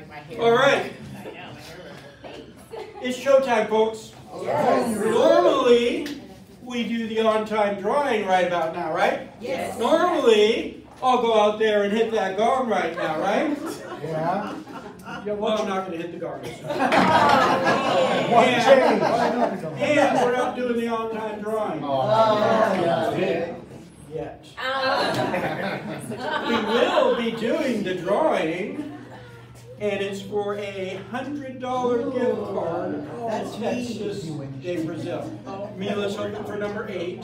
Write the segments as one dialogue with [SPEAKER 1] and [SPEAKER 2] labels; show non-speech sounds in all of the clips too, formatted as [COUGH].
[SPEAKER 1] like my hair.
[SPEAKER 2] All right.
[SPEAKER 1] I know, my hair.
[SPEAKER 2] It's showtime, folks.
[SPEAKER 3] Yes.
[SPEAKER 2] Normally, we do the on-time drawing right about now, right?
[SPEAKER 3] Yes.
[SPEAKER 2] Normally, I'll go out there and hit that gong right now, right?
[SPEAKER 4] Yeah. Yeah,
[SPEAKER 2] Well, I'm not going to hit the gong. [LAUGHS]
[SPEAKER 4] What
[SPEAKER 2] And,
[SPEAKER 4] changed? Why not become-
[SPEAKER 2] and we're not doing the on-time drawing
[SPEAKER 4] Oh, yeah.
[SPEAKER 2] yet.
[SPEAKER 3] Ah.
[SPEAKER 2] We will be doing the drawing, and it's for a hundred dollar gift card
[SPEAKER 3] That's
[SPEAKER 2] to
[SPEAKER 3] me.
[SPEAKER 2] Texas de Brazil. Mila's hoping for number eight,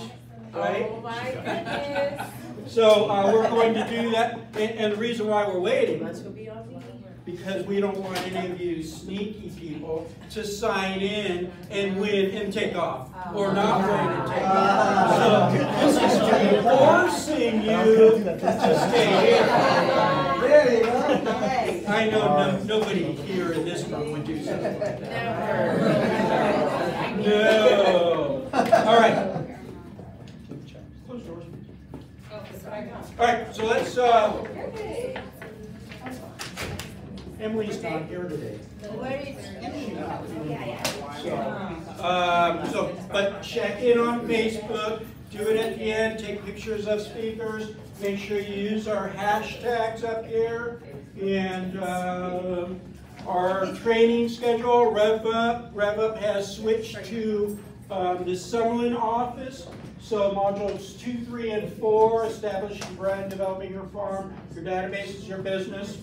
[SPEAKER 2] right?
[SPEAKER 3] Oh my goodness.
[SPEAKER 2] So uh, we're going to do that, and, and the reason why we're waiting
[SPEAKER 3] Let's go be on me.
[SPEAKER 2] because we don't want any of you sneaky people to sign in and win and take off, or not win and take off. So this is forcing you to stay here.
[SPEAKER 4] There you go.
[SPEAKER 2] I know no, nobody here in this room would do something like that.
[SPEAKER 3] Never.
[SPEAKER 2] No. All right. Close doors. All right, so let's, uh, Emily's not here today.
[SPEAKER 3] Where is Emily?
[SPEAKER 2] So, um, so, but check in on Facebook, do it at the end, take pictures of speakers, make sure you use our hashtags up here. And, um, our training schedule, RevUp, RevUp has switched to, um, the Summerlin office. So modules two, three, and four, establishing brand, developing your farm, your database is your business.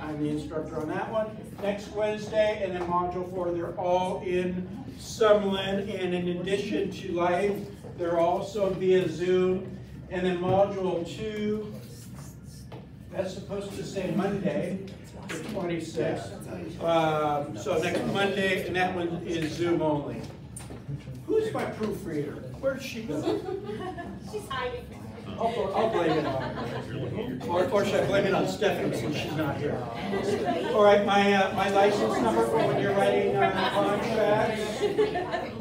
[SPEAKER 2] I'm the instructor on that one. Next Wednesday, and then module four, they're all in Summerlin, and in addition to live, they're also via Zoom. And then module two, that's supposed to say Monday, the twenty-sixth. Um, so next Monday, and that one is Zoom only. Who's my proofreader? Where'd she go? [LAUGHS]
[SPEAKER 3] She's hiding.
[SPEAKER 2] I'll, I'll blame it on her. Or, or should I blame it on Stephanie since she's not here? All right, my, uh, my license number for when you're writing, uh, contracts. [LAUGHS]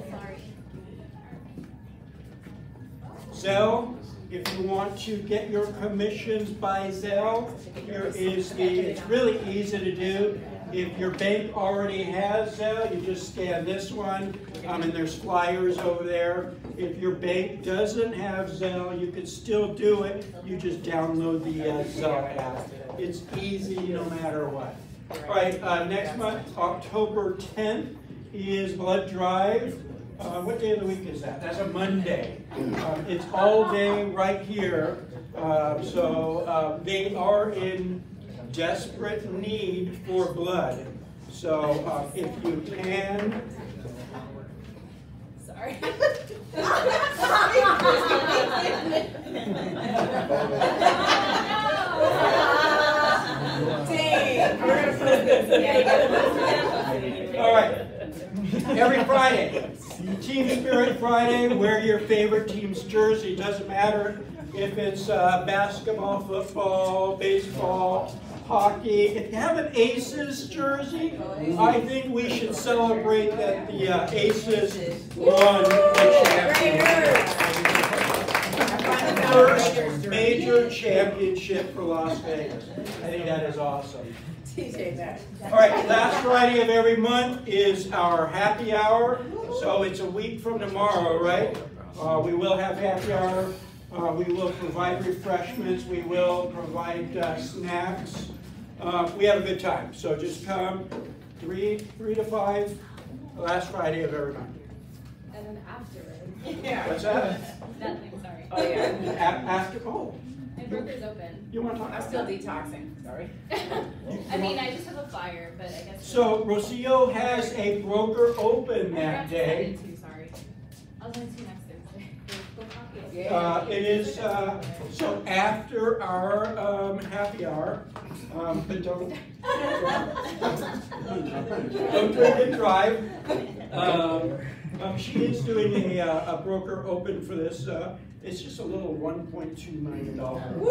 [SPEAKER 2] Zelle, if you want to get your commissions by Zelle, here is the, it's really easy to do. If your bank already has Zelle, you just scan this one, and there's flyers over there. If your bank doesn't have Zelle, you can still do it, you just download the uh, Zelle app. It's easy no matter what. All right, uh, next month, October 10th, is Blood Drive. Uh, what day of the week is that? That's a Monday. Um, it's all day right here. Uh, so uh, they are in desperate need for blood. So uh, if you can,
[SPEAKER 3] Sorry. [LAUGHS] Dang. We're gonna post this. Yeah, you gotta post it.
[SPEAKER 2] all right. Every Friday, Team Spirit Friday, wear your favorite team's jersey. Doesn't matter if it's uh, basketball, football, baseball, hockey. If you have an Aces jersey, I think we should celebrate that the uh, Aces won the championship. First major championship for Las Vegas. I think that is awesome.
[SPEAKER 3] TJ back.
[SPEAKER 2] All right, last Friday of every month is our happy hour. So it's a week from tomorrow, right? Uh, we will have happy hour. Uh, we will provide refreshments. We will provide uh, snacks. Uh, we have a good time. So just come three, three to five, last Friday of every month.
[SPEAKER 5] And then afterwards.
[SPEAKER 3] Yeah.
[SPEAKER 2] What's that?
[SPEAKER 5] Nothing, sorry.
[SPEAKER 3] Oh, yeah.
[SPEAKER 2] A- after, oh,
[SPEAKER 5] My broker's open.
[SPEAKER 2] you want to talk
[SPEAKER 3] I'm still detoxing, sorry. [LAUGHS] [LAUGHS]
[SPEAKER 5] I mean, I just have a flyer, but I guess.
[SPEAKER 2] So Rocio has a broker open that day.
[SPEAKER 5] send it to, sorry. I'll send it to you next Thursday. [LAUGHS] Go copy.
[SPEAKER 3] Yeah.
[SPEAKER 2] Uh, it is, uh, so after our, um, happy hour, um, but don't, don't drink and drive. Um, um, she is doing a, uh, a broker open for this, uh, it's just a little one point two million dollar.
[SPEAKER 3] Woo!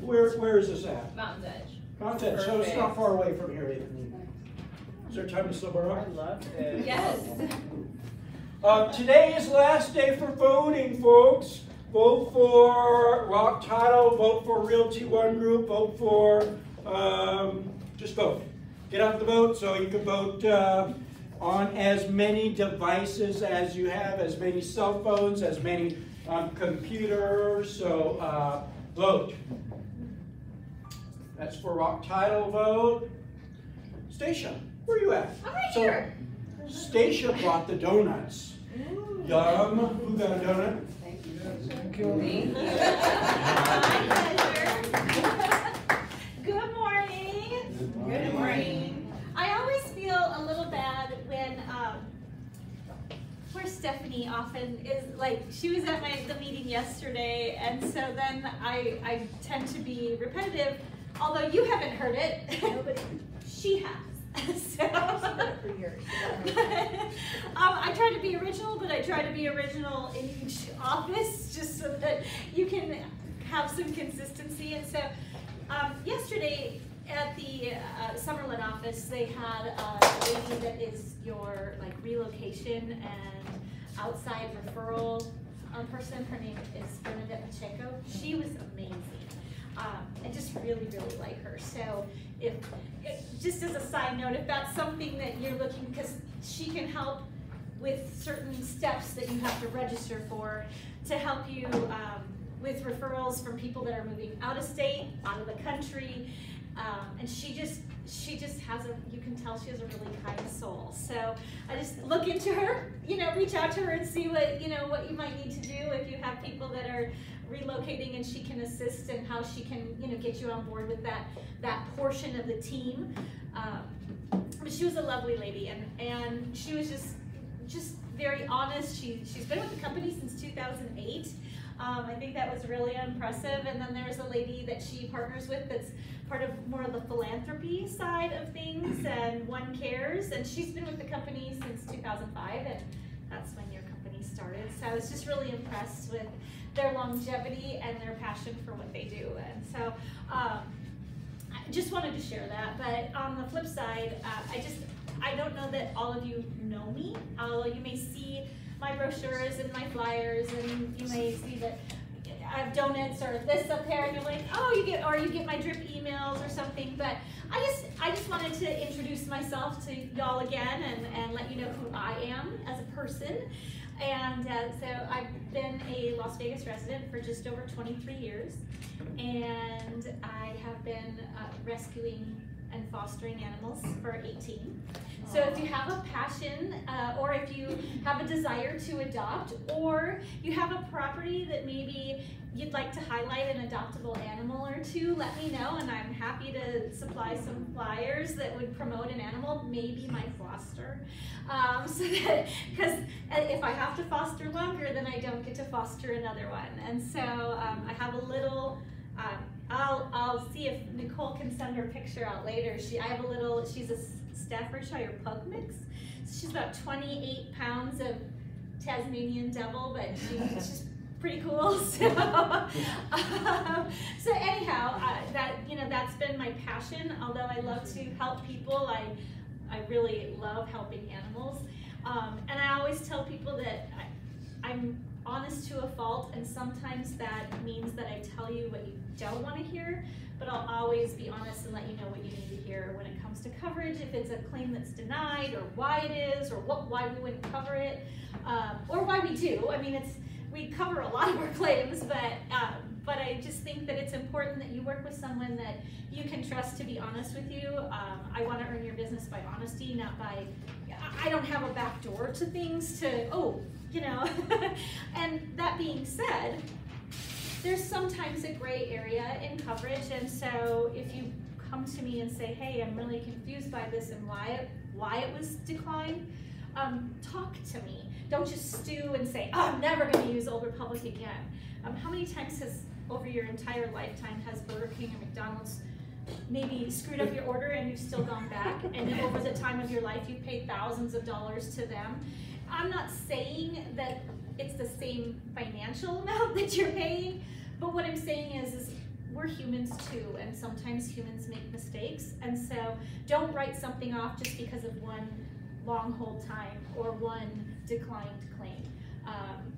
[SPEAKER 2] Where, where is this at?
[SPEAKER 5] Mountain's Edge.
[SPEAKER 2] Content, so it's not far away from here either. Is there time to slow her
[SPEAKER 3] I
[SPEAKER 2] up?
[SPEAKER 3] love this.
[SPEAKER 5] Yes. [LAUGHS]
[SPEAKER 2] Uh, today is last day for voting, folks. Vote for Rock Title, vote for Realty One Group, vote for, um, just vote. get out the vote so you can vote uh, on as many devices as you have, as many cell phones, as many um, computers. So uh, vote. That's for rock title vote. Stacia, where you at?
[SPEAKER 3] I'm right
[SPEAKER 2] So,
[SPEAKER 3] here.
[SPEAKER 2] Stacia brought the donuts. Yum. Who got a donut?
[SPEAKER 4] Thank you.
[SPEAKER 3] My pleasure. [LAUGHS] Good morning.
[SPEAKER 1] Good morning.
[SPEAKER 3] I always feel a little bad when, um, poor Stephanie often is, like, she was at my, the meeting yesterday, and so then I, I tend to be repetitive, although you haven't heard it, but [LAUGHS] she has. [LAUGHS] So,
[SPEAKER 1] For years. [LAUGHS]
[SPEAKER 3] um, I try to be original, but I try to be original in each office just so that you can have some consistency. And so, um, yesterday at the uh, Summerlin office, they had a lady that is your like relocation and outside referral um, person. Her name is Bernadette Pacheco. She was amazing. Um, I just really, really like her. So if, just as a side note, if that's something that you're looking, because she can help with certain steps that you have to register for to help you um, with referrals from people that are moving out of state, out of the country. Um, and she just, she just has a, you can tell she has a really kind soul. So I just look into her, you know, reach out to her and see what, you know, what you might need to do if you have people that are relocating and she can assist and how she can, you know, get you on board with that, that portion of the team. Um, but she was a lovely lady and, and she was just, just very honest. She, she's been with the company since 2008. Um, I think that was really impressive. And then there's a lady that she partners with that's part of more of the philanthropy side of things [CLEARS THROAT] and One Cares. And she's been with the company since 2005 and that's when your company started. So I was just really impressed with their longevity and their passion for what they do. And so um, I just wanted to share that. But on the flip side, uh, I just, I don't know that all of you know me, although you may see my brochures and my flyers and you may see that I have donuts or this up there and you're like, oh, you get, or you get my drip emails or something. But I just, I just wanted to introduce myself to y'all again and, and let you know who I am as a person. And uh, so I've been a Las Vegas resident for just over 23 years, and I have been uh, rescuing and fostering animals for 18. So if you have a passion, uh, or if you have a desire to adopt, or you have a property that maybe you'd like to highlight an adoptable animal or two, let me know, and I'm happy to supply some flyers that would promote an animal, maybe my foster. Um, [LAUGHS] so that, because if I have to foster longer, then I don't get to foster another one. And so um, I have a little, um, I'll, I'll see if Nicole can send her picture out later. She, I have a little, she's a Staffordshire pug mix. So she's about 28 pounds of Tasmanian devil, but she, [LAUGHS] she's pretty cool. [LAUGHS] So, [LAUGHS] um, so anyhow, uh, that you know that's been my passion. Although I love to help people, I I really love helping animals. Um, and I always tell people that I, I'm honest to a fault, and sometimes that means that I tell you what you don't want to hear. But I'll always be honest and let you know what you need to hear when it comes to coverage. If it's a claim that's denied, or why it is, or what why we wouldn't cover it, um, or why we do. I mean, it's we cover a lot of our claims, but um, but I just think that it's important that you work with someone that you can trust to be honest with you. Um, I want to earn your business by honesty, not by I don't have a back door to things to oh you know. [LAUGHS] and that being said, there's sometimes a gray area in coverage, and so if you come to me and say, hey, I'm really confused by this and why it, why it was declined, um, talk to me. Don't just stew and say, oh, I'm never going to use Old Republic again. Um, how many times has, over your entire lifetime, has Burger King or McDonald's maybe screwed up your order and you've still gone back, and over the time of your life, you've paid thousands of dollars to them? I'm not saying that it's the same financial [LAUGHS] amount that you're paying, but what I'm saying is, is we're humans too, and sometimes humans make mistakes, and so don't write something off just because of one long hold time or one declined claim. Um,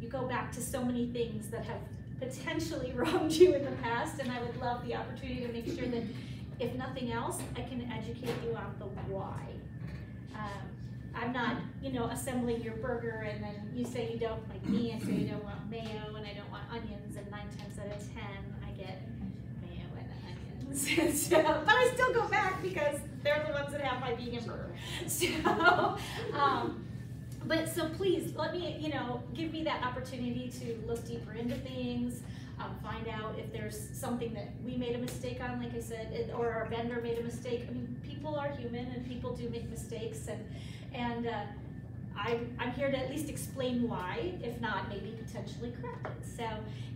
[SPEAKER 3] you go back to so many things that have potentially [LAUGHS] wronged you in the past, and I would love the opportunity to make sure that if nothing else, I can educate you on the why. Um, I'm not, you know, assembling your burger and then you say you don't like me, I say you don't want mayo and I don't want onions and nine times out of ten, I get mayo and onions. [LAUGHS] so, but I still go back because they're the ones that have my vegan burger. [LAUGHS] So, um, but so please let me, you know, give me that opportunity to look deeper into things, um, find out if there's something that we made a mistake on, like I said, or our vendor made a mistake. I mean, people are human and people do make mistakes, and and uh, I'm I'm here to at least explain why, if not maybe potentially correct it. So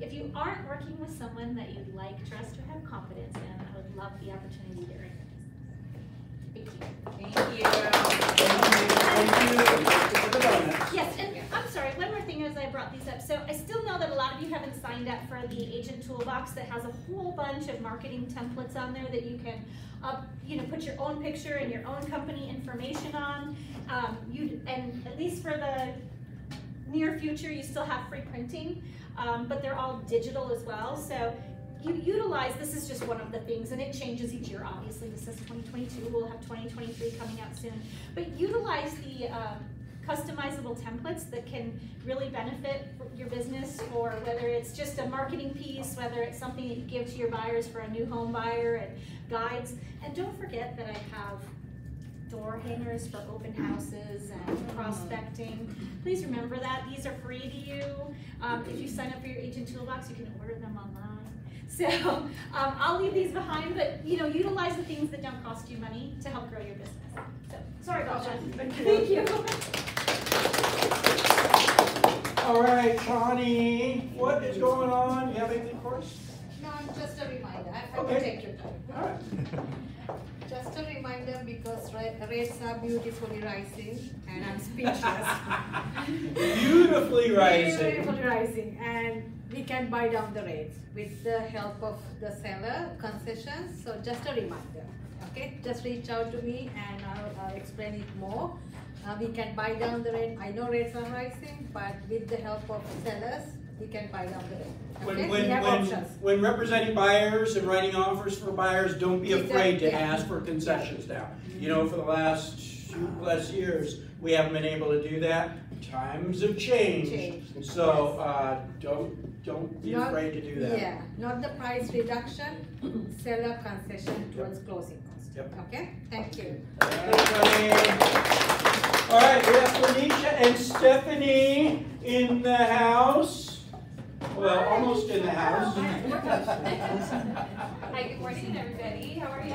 [SPEAKER 3] if you aren't working with someone that you'd like, trust, or have confidence in, I would love the opportunity to earn your business. Thank you.
[SPEAKER 2] Thank you, thank you.
[SPEAKER 3] Yes, and I'm sorry, one more thing as I brought these up. So I still know that a lot of you haven't signed up for the agent toolbox that has a whole bunch of marketing templates on there that you can up, you know, put your own picture and your own company information on. Um, you, and at least for the near future, you still have free printing, um, but they're all digital as well. So you utilize, this is just one of the things, and it changes each year, obviously. This is 2022, we'll have 2023 coming out soon. But utilize the um, customizable templates that can really benefit your business, or whether it's just a marketing piece, whether it's something that you give to your buyers for a new home buyer and guides. And don't forget that I have door hangers for open houses and prospecting. Please remember that, these are free to you. Um, if you sign up for your agent toolbox, you can order them online. So, um, I'll leave these behind, but, you know, utilize the things that don't cost you money to help grow your business. So, sorry about that. Thank you.
[SPEAKER 2] All right, Shawnee, what is going on? You have anything for us?
[SPEAKER 1] Just a reminder, I I
[SPEAKER 2] Okay.
[SPEAKER 1] will take your time.
[SPEAKER 2] All right. [LAUGHS]
[SPEAKER 1] Just a reminder because rates are beautifully rising and I'm speechless. [LAUGHS]
[SPEAKER 2] Beautifully rising.
[SPEAKER 1] Beautifully rising and we can buy down the rates with the help of the seller concessions. So just a reminder, okay? Just reach out to me and I'll, I'll explain it more. Uh, we can buy down the rate. I know rates are rising, but with the help of sellers, we can buy down the rate.
[SPEAKER 2] When,
[SPEAKER 1] Okay?
[SPEAKER 2] when,
[SPEAKER 1] We have
[SPEAKER 2] when,
[SPEAKER 1] options.
[SPEAKER 2] when representing buyers and writing offers for buyers, don't be afraid to
[SPEAKER 1] Exactly.
[SPEAKER 2] ask for concessions now. You know, for the last two plus years, we haven't been able to do that. Times have changed.
[SPEAKER 1] Changed.
[SPEAKER 2] So, uh, don't, don't be
[SPEAKER 1] Not-
[SPEAKER 2] afraid to do that.
[SPEAKER 1] Yeah, not the price reduction, seller concession towards closing cost.
[SPEAKER 2] Yep.
[SPEAKER 1] Okay, thank you.
[SPEAKER 2] All right, we have Felicia and Stephanie in the house. Well, almost in the house.
[SPEAKER 5] Hi, good morning, everybody. How are you?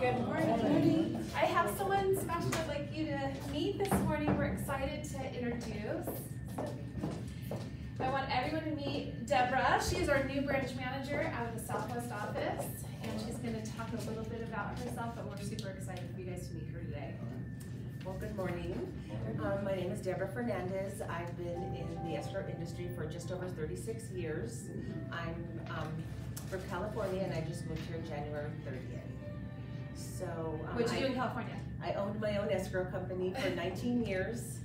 [SPEAKER 5] Good morning. I have someone special I'd like you to meet this morning. We're excited to introduce. I want everyone to meet Deborah. She is our new branch manager out of the Southwest office, and she's going to talk a little bit about herself. But we're super excited for you guys to meet her today.
[SPEAKER 6] Well, good morning. Um, my name is Deborah Fernandez. I've been in the escrow industry for just over 36 years. I'm um, from California and I just moved here January 30th. So um,
[SPEAKER 5] What'd you do in California?
[SPEAKER 6] I owned my own escrow company for [LAUGHS] 19 years.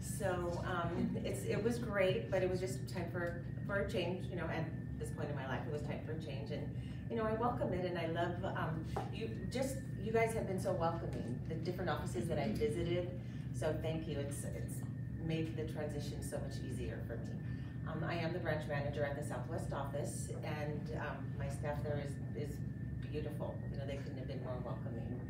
[SPEAKER 6] So um, it's it was great, but it was just time for for a change. You know, at this point in my life, it was time for change, and you know, I welcome it, and I love um, you. Just you guys have been so welcoming. The different offices that I visited. So thank you. It's it's made the transition so much easier for me. Um, I am the branch manager at the Southwest office, and um, my staff there is is beautiful. You know, they couldn't have been more welcoming.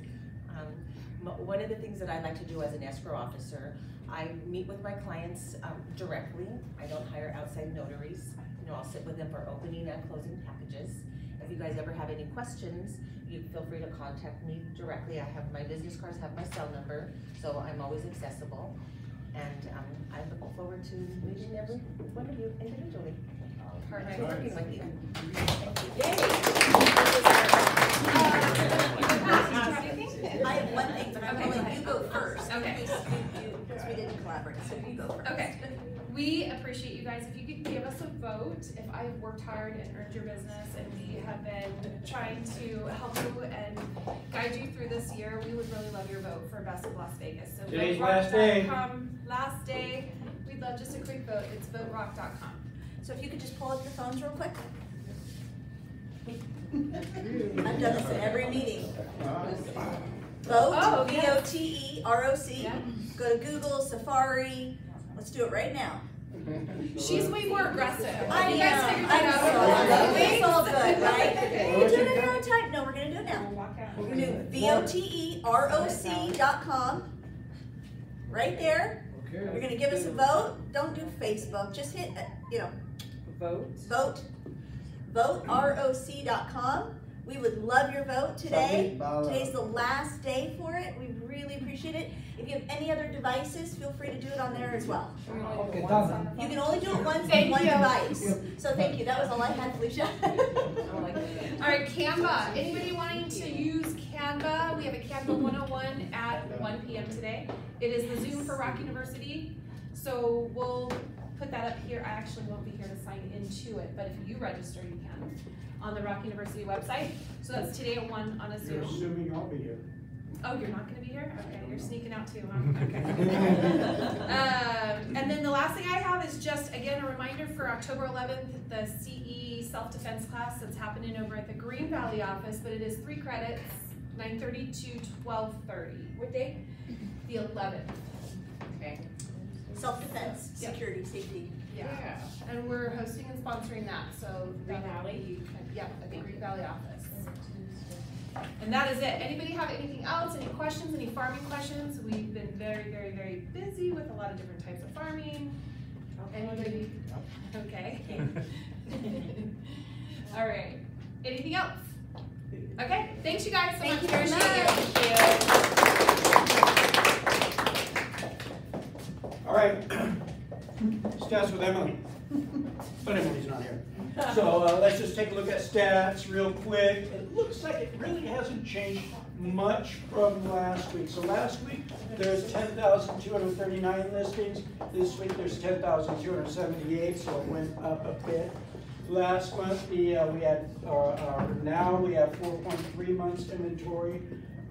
[SPEAKER 6] Um, one of the things that I like to do as an escrow officer, I meet with my clients um, directly. I don't hire outside notaries. You know, I'll sit with them for opening and closing packages. If you guys ever have any questions, you feel free to contact me directly. I have my business cards, have my cell number, so I'm always accessible. And um, I look forward to meeting every one of you individually.
[SPEAKER 5] Perfect.
[SPEAKER 6] And working with you. [LAUGHS]
[SPEAKER 7] I have one thing, but I'm
[SPEAKER 5] Okay,
[SPEAKER 7] going,
[SPEAKER 5] go
[SPEAKER 7] you go first.
[SPEAKER 5] Okay.
[SPEAKER 7] Because you, you, because we didn't collaborate, so you go first.
[SPEAKER 5] Okay. We appreciate you guys. If you could give us a vote, if I've worked hard and earned your business and we have been trying to help you and guide you through this year, we would really love your vote for Best of Las Vegas. So
[SPEAKER 2] Today's last day.
[SPEAKER 5] Last day. We'd love just a quick vote. It's voterock.com.
[SPEAKER 7] So if you could just pull up your phones real quick. [LAUGHS] I've done this at every meeting. Vote,
[SPEAKER 5] Oh,
[SPEAKER 7] V
[SPEAKER 5] yes.
[SPEAKER 7] O T E R O C.
[SPEAKER 5] Yeah.
[SPEAKER 7] Go to Google, Safari. Let's do it right now.
[SPEAKER 5] She's way more aggressive.
[SPEAKER 7] I
[SPEAKER 5] You
[SPEAKER 7] know.
[SPEAKER 5] guys figured
[SPEAKER 7] I'm
[SPEAKER 5] that
[SPEAKER 7] sorry.
[SPEAKER 5] out?
[SPEAKER 7] It's all good, right? We're doing it another time. No, we're gonna do it now. We're gonna do V O T E R O C dot com. Right there. You're gonna give us a vote. Don't do Facebook. Just hit, uh, you know,
[SPEAKER 6] Vote.
[SPEAKER 7] vote. VoteROC.com. We would love your vote today. Today's the last day for it. We really appreciate it. If you have any other devices, feel free to do it on there as well.
[SPEAKER 4] Okay, done.
[SPEAKER 7] You can only do it once
[SPEAKER 5] Thank
[SPEAKER 7] on one
[SPEAKER 5] you.
[SPEAKER 7] device. So thank you. That was all I had, Felicia. [LAUGHS]
[SPEAKER 5] All right, Canva. Anybody wanting to use Canva? We have a Canva 101 at 1 p.m. today. It is the Zoom for Rock University. So we'll put that up here. I actually won't be here to sign into it, but if you register, you can on the Rock University website. So that's today at 1 on a
[SPEAKER 2] You're
[SPEAKER 5] Zoom.
[SPEAKER 2] assuming I'll be here.
[SPEAKER 5] Oh, you're not gonna be here? Okay, you're sneaking out too, huh? [LAUGHS] Okay. Um, and then the last thing I have is just, again, a reminder for October eleventh, the CE self-defense class that's happening over at the Green Valley office, but it is three credits, nine thirty to twelve thirty. What day? The eleventh. Okay.
[SPEAKER 7] Self-defense,
[SPEAKER 5] Yep.
[SPEAKER 7] security, safety.
[SPEAKER 5] Yeah, and we're hosting and sponsoring that, so.
[SPEAKER 6] Green
[SPEAKER 5] that will
[SPEAKER 6] Valley?
[SPEAKER 5] be- Yeah, at the Green Valley office. And that is it. Anybody have anything else, any questions, any farming questions? We've been very, very, very busy with a lot of different types of farming. Anybody? Okay. [LAUGHS] All right. Anything else? Okay, thanks you guys so
[SPEAKER 7] Thank
[SPEAKER 5] much.
[SPEAKER 7] you very
[SPEAKER 5] Appreciate it.
[SPEAKER 2] All right. [CLEARS THROAT] Stats with Emily. But Emily's not here. So uh, let's just take a look at stats real quick. It looks like it really hasn't changed much from last week. So last week, there's 10,239 listings. This week, there's 10,278, so it went up a bit. Last month, the, uh, we had, uh, uh, now we have 4.3 months inventory.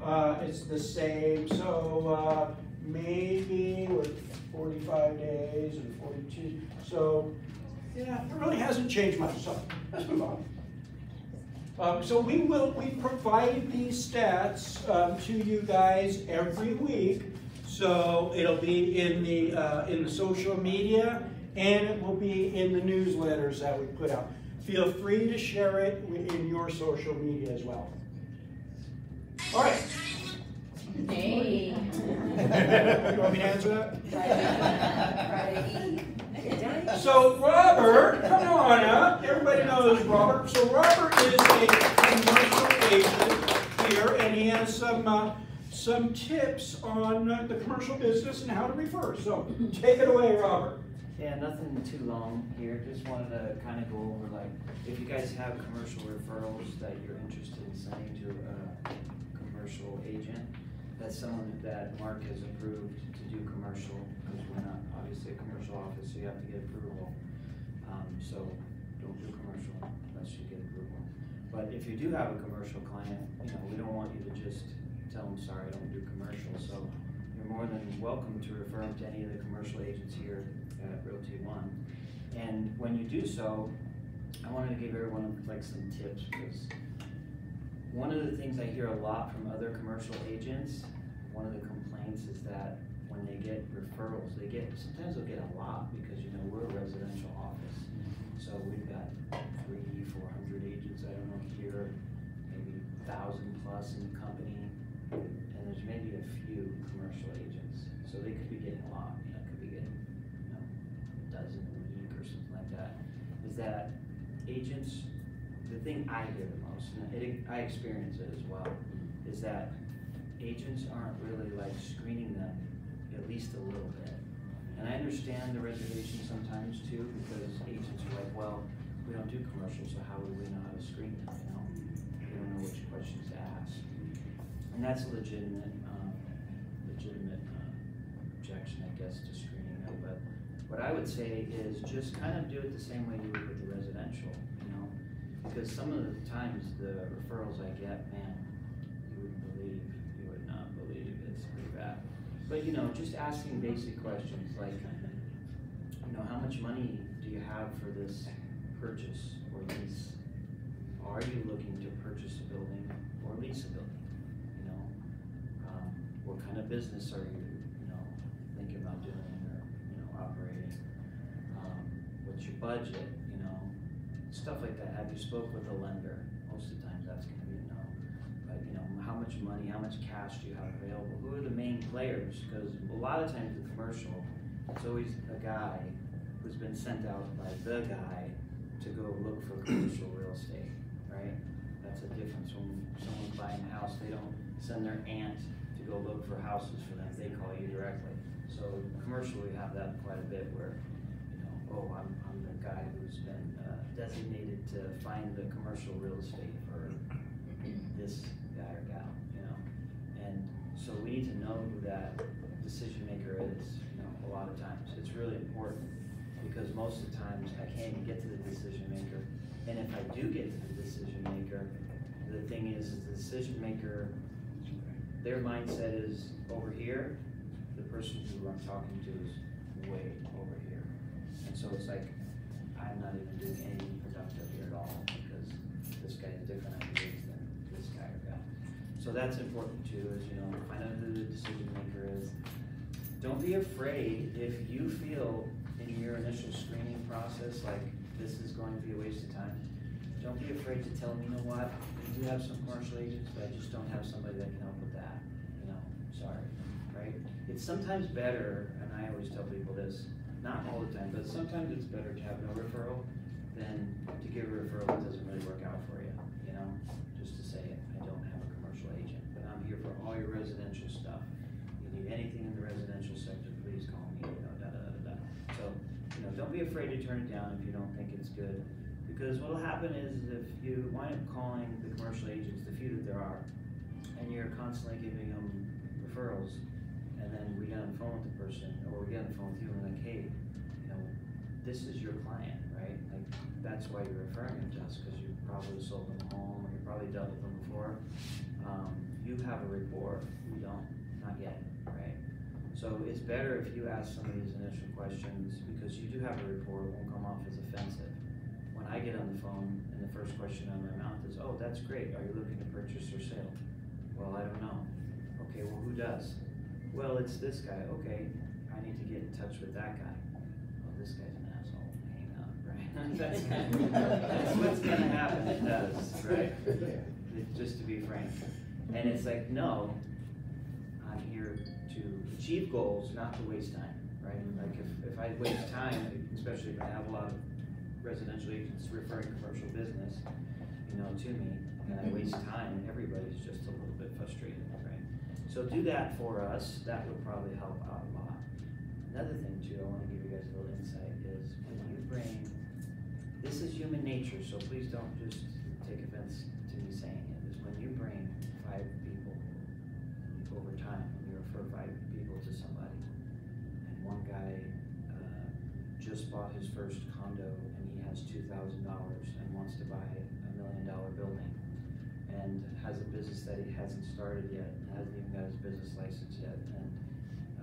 [SPEAKER 2] Uh, It's the same, so uh, maybe with 45 days and 42. So, yeah, it really hasn't changed much, so let's move on. Um, so we will, we provide these stats, um, to you guys every week. So it'll be in the, uh, in the social media and it will be in the newsletters that we put out. Feel free to share it in your social media as well. All right.
[SPEAKER 5] Hey.
[SPEAKER 2] You want me to answer that?
[SPEAKER 7] Friday
[SPEAKER 2] So Robert, come on up. Everybody knows Robert. So Robert is a commercial agent here, and he has some uh, some tips on uh, the commercial business and how to refer. So take it away, Robert.
[SPEAKER 8] Yeah, nothing too long here, just wanted to kind of go over like, if you guys have commercial referrals that you're interested in sending to a commercial agent, that's someone that Mark has approved to do commercial, because we're not obviously a commercial office, so you have to get approval. Um, so don't do commercial unless you get approval. But if you do have a commercial client, you know, we don't want you to just tell them, sorry, I don't do commercial, so you're more than welcome to refer them to any of the commercial agents here at Realty One. And when you do so, I wanted to give everyone like some tips because one of the things I hear a lot from other commercial agents, one of the complaints is that when they get referrals, they get, sometimes they'll get a lot because, you know, we're a residential office. Mm-hmm. So we've got three, four hundred agents, I don't know, here, maybe thousand plus in the company. And there's maybe a few commercial agents, so they could be getting a lot, you know, could be getting, you know, a dozen a week or something like that. Is that agents, the thing I hear the most, and it, I experience it as well, mm-hmm. is that agents aren't really like screening them at least a little bit. And I understand the reservation sometimes too, because agents are like, well, we don't do commercials, so how would we know how to screen them, you know? We don't know which questions to ask. And that's a legitimate, um, legitimate, uh, objection, I guess, to screening them, but what I would say is just kind of do it the same way you would with the residential, you know? Because some of the times, the referrals I get, man, you wouldn't believe, you would not believe, it's pretty bad. But, you know, just asking basic questions like, you know, how much money do you have for this purchase or lease? Are you looking to purchase a building or lease a building, you know? What kind of business are you, you know, thinking about doing or, you know, operating? Um, what's your budget, you know, stuff like that. Have you spoke with a lender? Most of the times that's gonna be a no. But, you know, how much money, how much cash do you have available? Who are the main players? Because a lot of times the commercial, it's always a guy who's been sent out by the guy to go look for commercial real estate, right? That's a difference when someone's buying a house, they don't send their aunt to go look for houses for them, they call you directly. So commercial, we have that quite a bit where, you know, oh, I'm, I'm the guy who's been uh, designated to find the commercial real estate for this guy or gal, you know? And so we need to know who that decision maker is, you know, a lot of times. It's really important because most of the times I can't even get to the decision maker. And if I do get to the decision maker, the thing is, is the decision maker, their mindset is over here, the person who I'm talking to is way over here. And so it's like, I'm not even doing anything productive here at all because this guy has different ideas than this guy or gal. So that's important too, is, you know, find out who the decision maker is. Don't be afraid if you feel in your initial screening process, like this is going to be a waste of time. Don't be afraid to tell them, you know what, we do have some commercial agents, but I just don't have somebody that can help with that, you know, sorry, right? It's sometimes better, and I always tell people this, not all the time, but sometimes it's better to have no referral than to give a referral that doesn't really work out for you, you know? Just to say, I don't have a commercial agent, but I'm here for all your residential stuff. You need anything in the residential sector, please call me, you know, da, da, da, da. So, you know, don't be afraid to turn it down if you don't think it's good. Because what'll happen is if you wind up calling the commercial agents, the few that there are, and you're constantly giving them referrals, and then we get on the phone with the person, or we get on the phone with you, and like, hey, you know, this is your client, right? Like, that's why you're referring them to us, because you probably sold them a home, or you probably dealt with them before. Um, you have a rapport, we don't, not yet, right? So it's better if you ask some of these initial questions, because you do have a rapport, it won't come off as offensive. When I get on the phone, and the first question out of my mouth is, oh, that's great, are you looking to purchase or sale? Well, I don't know. Okay, well, who does? Well, it's this guy, okay, I need to get in touch with that guy. Well, this guy's an asshole, hang up, right? [LAUGHS] That's, that's what's gonna happen, it does, right? It- [LAUGHS] Just to be frank. And it's like, no, I'm here to achieve goals, not to waste time, right? Like if, if I waste time, especially if I have a lot of residential agents referring commercial business, you know, to me, and I waste time, everybody's just a little bit frustrated, right? So do that for us, that would probably help out a lot. Another thing too, I wanna give you guys a little insight is when you bring, this is human nature, so please don't just take offense to me saying it, is when you bring five people over time, when you refer five people to somebody, and one guy, uh, just bought his first condo and he has two thousand dollars and wants to buy a million dollar building, and has a business that he hasn't started yet, hasn't even got his business license yet, and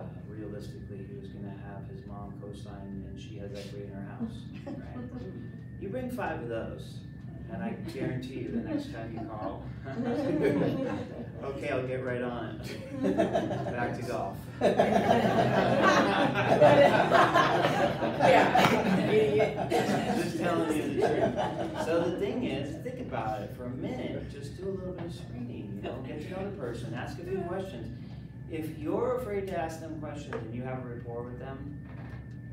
[SPEAKER 8] uh, realistically, he was gonna have his mom co-sign and she has equity in her house, right? [LAUGHS] You bring five of those, and I guarantee you the next time you call, [LAUGHS] [LAUGHS] okay, I'll get right on it. [LAUGHS] Back to golf. [LAUGHS] Uh, yeah. Just telling you the truth. So the thing is, think about it for a minute, just do a little bit of screening, you know, get to know the person, ask a few questions. If you're afraid to ask them questions and you have a rapport with them,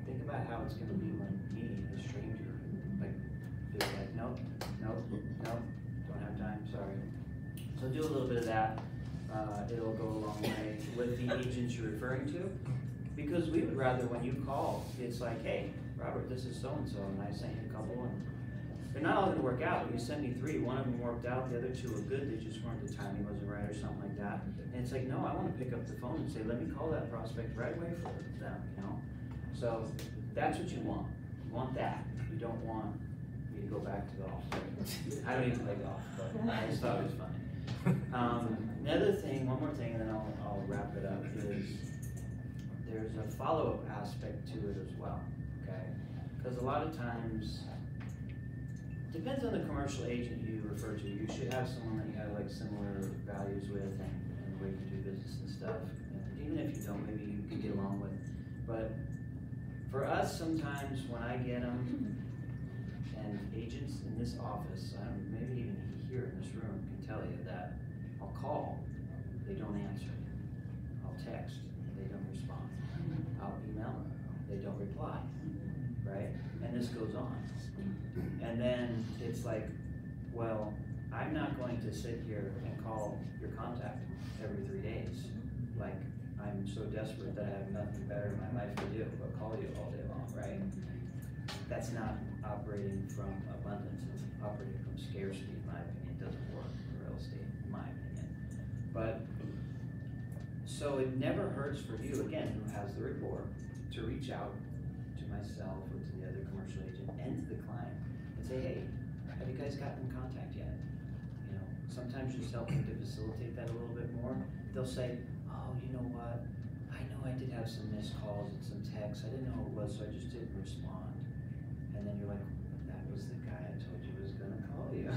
[SPEAKER 8] think about how it's gonna be when me, a stranger, like, just like, nope, nope, nope, don't have time, sorry. So do a little bit of that, uh, it'll go a long way with the agents you're referring to. Because we would rather, when you call, it's like, hey, Robert, this is so-and-so, and I sent you a couple, and they're not all gonna work out, you send me three, one of them worked out, the other two were good, they just weren't, the timing wasn't right or something like that. And it's like, no, I wanna pick up the phone and say, let me call that prospect right away for them, you know? So, that's what you want, you want that, you don't want me to go back to golf. I don't even play golf, but I just thought it was funny. [LAUGHS] Um, another thing, one more thing, and then I'll, I'll wrap it up, is there's a follow-up aspect to it as well, okay? Because a lot of times, depends on the commercial agent you refer to, you should have someone that you have like similar values with and, and the way you do business and stuff, and even if you don't, maybe you can get along with. But for us, sometimes when I get them, and agents in this office, don't, maybe even here in this room tell you that I'll call, they don't answer. I'll text, they don't respond. I'll email, them, they don't reply, right? And this goes on. And then it's like, well, I'm not going to sit here and call your contact every three days. Like, I'm so desperate that I have nothing better in my life to do but call you all day long, right? That's not operating from abundance, it's operating from scarcity, in my opinion, it doesn't work in my opinion. But, so it never hurts for you, again, who has the rapport, to reach out to myself or to the other commercial agent and to the client and say, hey, have you guys gotten in contact yet? You know, sometimes helping to facilitate that a little bit more, they'll say, oh, you know what? I know I did have some missed calls and some texts, I didn't know who it was, so I just didn't respond. And then you're like, that was the guy I told you [LAUGHS] you.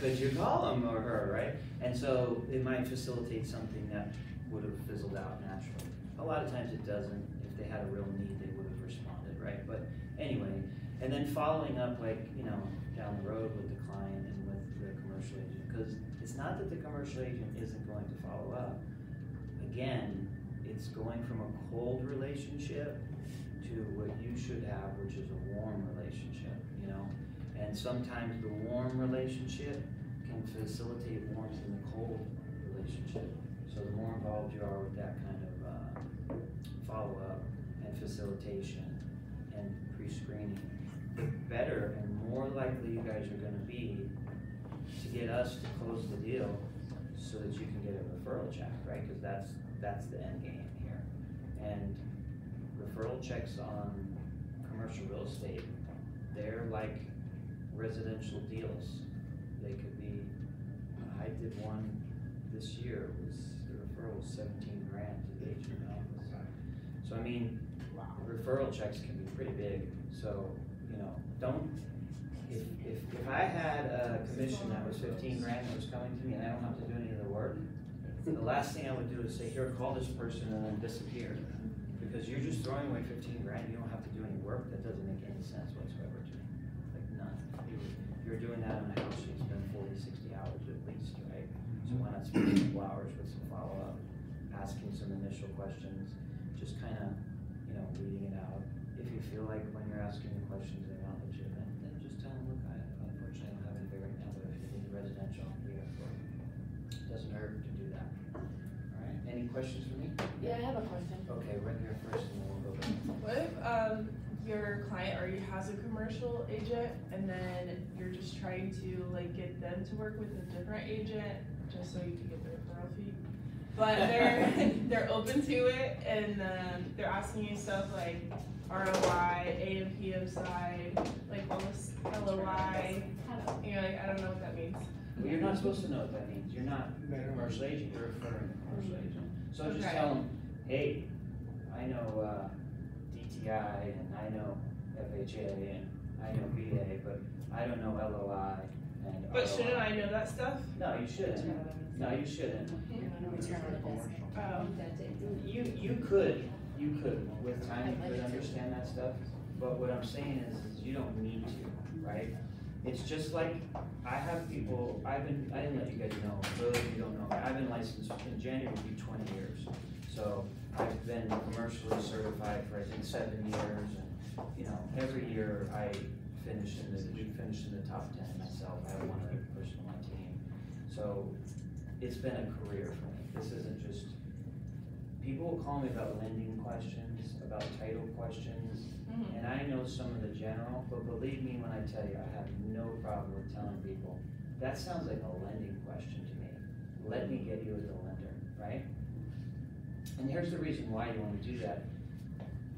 [SPEAKER 8] Could you call him or her, right? And so it might facilitate something that would have fizzled out naturally. A lot of times it doesn't. If they had a real need, they would have responded, right? But anyway, and then following up like, you know, down the road with the client and with the commercial agent, because it's not that the commercial agent isn't going to follow up. Again, it's going from a cold relationship to what you should have, which is a warm relationship, you know? And sometimes the warm relationship can facilitate warmth in the cold relationship. So the more involved you are with that kind of, uh, follow-up and facilitation and pre-screening, the better and more likely you guys are gonna be to get us to close the deal so that you can get a referral check, right? Cause that's, that's the end game here. And referral checks on commercial real estate, they're like residential deals. They could be, I did one this year, it was, the referral was seventeen grand to the agent office. So I mean, referral checks can be pretty big, so, you know, don't, if, if, if I had a commission that was fifteen grand that was coming to me and I don't have to do any of the work, the last thing I would do is say, here, call this person and then disappear. Because you're just throwing away fifteen grand, you don't have to do any work, that doesn't make any sense whatsoever to me, like none. You- You're doing that on a house, you spend 40, 60 hours at least, right? So why not spend a couple hours with some follow-up, asking some initial questions, just kinda, you know, reading it out. If you feel like when you're asking the questions, they're not legitimate, then just tell them, look, I unfortunately don't have anything right now, but if you need residential, we have for you. Doesn't hurt to do that. Alright, any questions for me?
[SPEAKER 9] Yeah, I have a question.
[SPEAKER 8] Okay, right here first and then we'll go back.
[SPEAKER 9] What if, um, your client already has a commercial agent and then you're just trying to like get them to work with a different agent just so you can get the referral fee? But they're, [LAUGHS] [LAUGHS] they're open to it and, um, they're asking you stuff like ROI, AM, PM side, like all this LOI. And you're like, I don't know what that means.
[SPEAKER 8] Well, you're not supposed to know what that means, you're not a commercial agent, you're referring a commercial agent. So just tell them, hey, I know, uh, And I know FHA and I know VA, but I don't know LOI and
[SPEAKER 9] But shouldn't I know that stuff?
[SPEAKER 8] No, you shouldn't, no, you shouldn't. You, you could, you could, with time, you could understand that stuff, but what I'm saying is, is you don't need to, right? It's just like, I have people, I've been, I didn't let you guys know, really, you don't know, I've been licensed, in January will be twenty years. So, I've been commercially certified for, I think, seven years, and, you know, every year I finish in the, we finish in the top ten myself, I have one other person on my team. So, it's been a career for me, this isn't just people will call me about lending questions, about title questions,
[SPEAKER 9] Mhm.
[SPEAKER 8] and I know some of the general, but believe me when I tell you, I have no problem with telling people, that sounds like a lending question to me. Let me get you as a lender, right? And here's the reason why you wanna do that.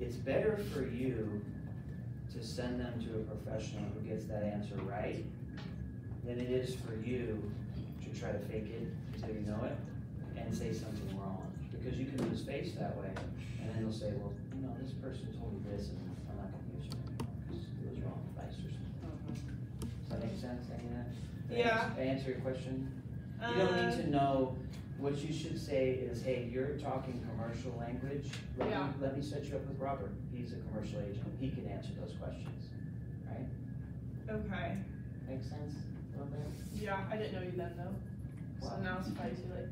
[SPEAKER 8] It's better for you to send them to a professional who gets that answer right than it is for you to try to fake it until you know it and say something wrong. Because you can lose face that way, and then they'll say, well, you know, this person told me this, and I'm not gonna use you anymore, because it was wrong advice or something. Does that make sense, any of that? Did
[SPEAKER 9] Yeah.
[SPEAKER 8] I answer your question? You don't need
[SPEAKER 9] Uh,
[SPEAKER 8] to know what you should say is, hey, you're talking commercial language, let me, let me set you up with Robert, he's a commercial agent, he can answer those questions, right?
[SPEAKER 9] Okay.
[SPEAKER 8] Make sense a little bit?
[SPEAKER 9] Yeah, I didn't know you then though. So now it's probably too late.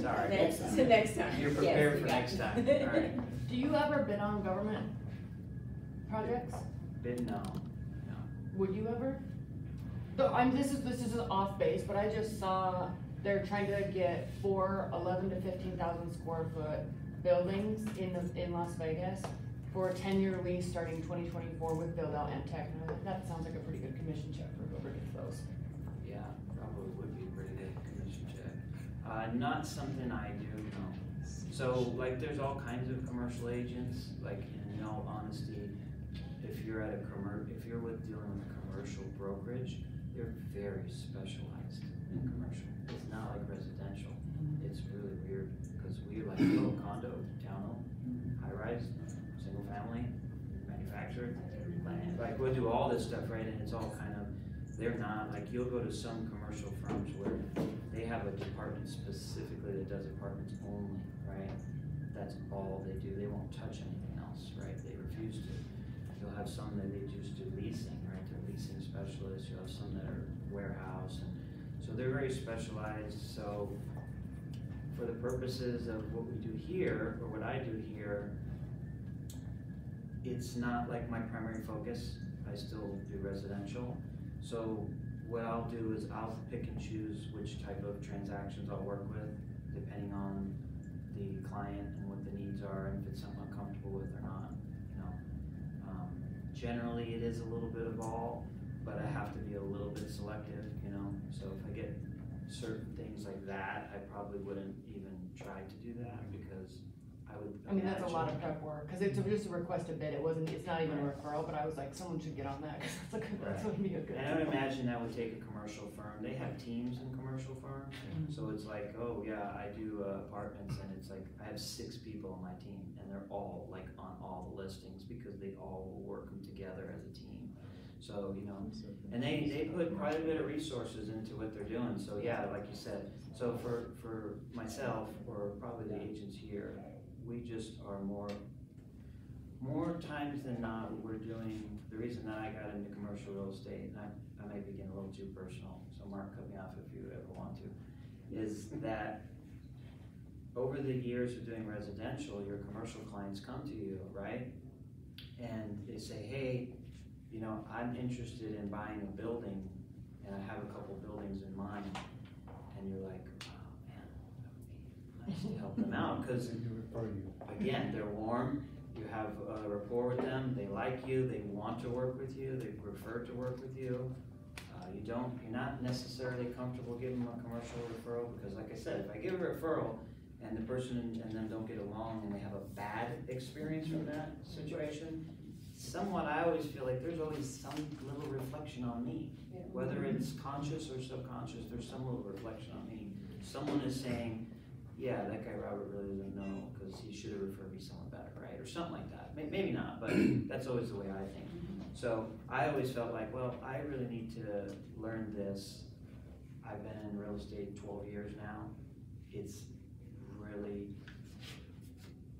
[SPEAKER 9] [LAUGHS]
[SPEAKER 8] Sorry.
[SPEAKER 6] Next, to next time.
[SPEAKER 8] You're prepared
[SPEAKER 6] we
[SPEAKER 8] for
[SPEAKER 6] got
[SPEAKER 8] next
[SPEAKER 6] you.
[SPEAKER 8] time, alright. [LAUGHS]
[SPEAKER 10] Do you ever bid on government projects?
[SPEAKER 8] Bid no.
[SPEAKER 10] no, Would you ever? So I'm, this is, this is off base, but I just saw they're trying to get four eleven to fifteen thousand square foot buildings in the, in Las Vegas for a ten-year lease starting twenty twenty-four with build out and tech. And that sounds like a pretty good commission check for whoever gets those.
[SPEAKER 8] yeah, probably would be a pretty good commission check. Uh, not something I do, no. So, like, there's all kinds of commercial agents, like, in all honesty, if you're at a commer, if you're with, dealing with a commercial brokerage, they're very specialized in commercial. It's not like residential. Mm-hmm. It's really weird, because we like, oh, condo, townhome, high-rise, single family, manufactured, land, like, we'll do all this stuff, right, and it's all kind of, they're not, like, you'll go to some commercial firms where they have a department specifically that does apartments only, right? That's all they do, they won't touch anything else, right, they refuse to. You'll have some that they just do leasing, right, they're leasing specialists, you'll have some that are warehouse, and, so they're very specialized, so for the purposes of what we do here, or what I do here, it's not like my primary focus, I still do residential. So what I'll do is I'll pick and choose which type of transactions I'll work with, depending on the client and what the needs are, and if it's something I'm comfortable with or not, you Generally, it is a little bit of all, but I have to be a little bit selective, you know, so if I get certain things like that, I probably wouldn't even try to do that, because I would
[SPEAKER 10] I mean, that's a lot of
[SPEAKER 8] imagine-
[SPEAKER 10] prep work, cause it's just a request a bid, it wasn't, it's not even a referral, but I was like, someone should get on that, cause that's like, that's
[SPEAKER 8] Right.
[SPEAKER 10] gonna be a good.
[SPEAKER 8] And I would imagine that would take a commercial firm, they have teams in commercial firms, so it's like, oh, yeah, I do uh, apartments, and it's like, I have six people on my team, and they're all like on all the listings, because they all will work them together as a team. So, you know, and they, they put quite a bit of resources into what they're doing, so yeah, like you said, so for, for myself, or probably the agents here, we just are more, more times than not, we're doing, the reason that I got into commercial real estate, and I, I may be getting a little too personal, so Mark, cut me off if you ever want to, is that over the years of doing residential, your commercial clients come to you, right? And they say, hey, you know, I'm interested in buying a building, and I have a couple buildings in mind, and you're like, oh, man, that would be nice to help them out, cause again, they're warm, you have a rapport with them, they like you, they want to work with you, they prefer to work with you. Uh, you don't, you're not necessarily comfortable giving them a commercial referral, because like I said, if I give a referral and the person and them don't get along and they have a bad experience from that situation, somewhat, I always feel like there's always some little reflection on me. Whether it's conscious or subconscious, there's some little reflection on me. Someone is saying, yeah, that guy Robert really doesn't know, because he should have referred me someone better, right, or something like that, maybe not, but [CLEARS THROAT] that's always the way I think. Mm-hmm. So, I always felt like, well, I really need to learn this, I've been in real estate twelve years now, it's really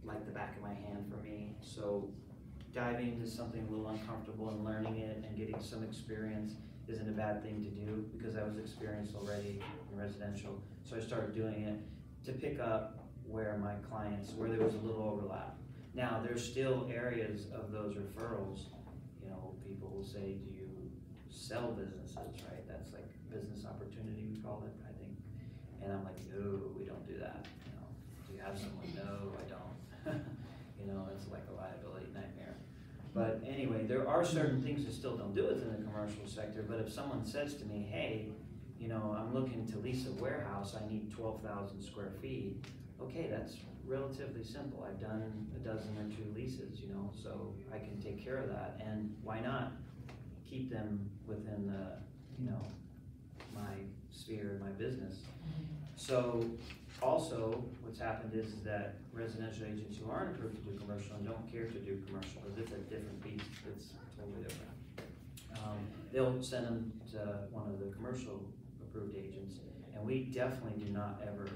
[SPEAKER 8] like the back of my hand for me, so diving into something a little uncomfortable and learning it and getting some experience isn't a bad thing to do, because I was experienced already in residential, so I started doing it to pick up where my clients, where there was a little overlap. Now, there's still areas of those referrals, you know, people will say, do you sell businesses, right? That's like business opportunity, we call it, I think. And I'm like, no, we don't do that, you know. Do you have someone? No, I don't. [LAUGHS] You know, it's like a liability nightmare. But anyway, there are certain things that still don't do within the commercial sector, but if someone says to me, hey, you know, I'm looking to lease a warehouse, I need twelve thousand square feet. Okay, that's relatively simple, I've done a dozen or two leases, you know, so I can take care of that, and why not keep them within the, you know, my sphere, my business. So, also, what's happened is that residential agents who aren't approved to do commercial and don't care to do commercial, because it's a different beast, it's totally different. Um, they'll send them to one of the commercial approved agents. And we definitely do not ever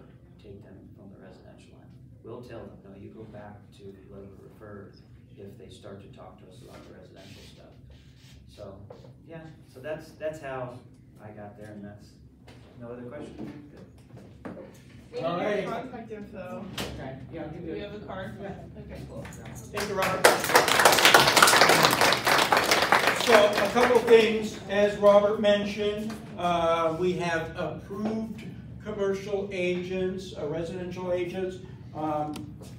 [SPEAKER 8] take them from the residential end. We'll tell them, no, you go back to whoever referred if they start to talk to us about the residential stuff. So, yeah, so that's, that's how I got there and that's, no other questions? Good.
[SPEAKER 9] We
[SPEAKER 2] All
[SPEAKER 9] need
[SPEAKER 2] right.
[SPEAKER 9] contact info.
[SPEAKER 8] Okay, yeah, I'll give
[SPEAKER 9] Do
[SPEAKER 8] you
[SPEAKER 9] you have a card? Yeah. Okay, cool.
[SPEAKER 2] Thank you, Robert. So a couple things, as Robert mentioned, uh, we have approved commercial agents, uh, residential agents. um,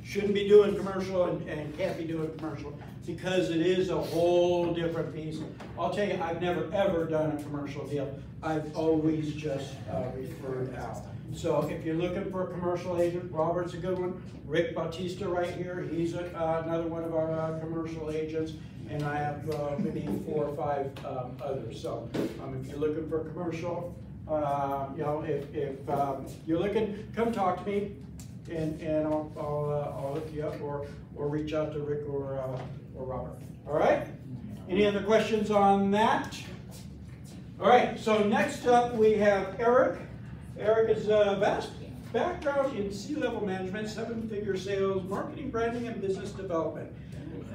[SPEAKER 2] Shouldn't be doing commercial and, and can't be doing commercial because it is a whole different piece. I'll tell you, I've never, ever done a commercial deal. I've always just uh, referred out. So if you're looking for a commercial agent, Robert's a good one. Rick Bautista right here, he's a- uh, another one of our uh, commercial agents. And I have uh, maybe four or five um, others. So um, if you're looking for commercial, uh, you know, if, if um, you're looking, come talk to me and, and I'll, I'll, uh, I'll look you up or, or reach out to Rick or, uh, or Robert. All right? Any other questions on that? All right, so next up we have Eric. Eric is a vast background in C-level management, seven-figure sales, marketing, branding, and business development.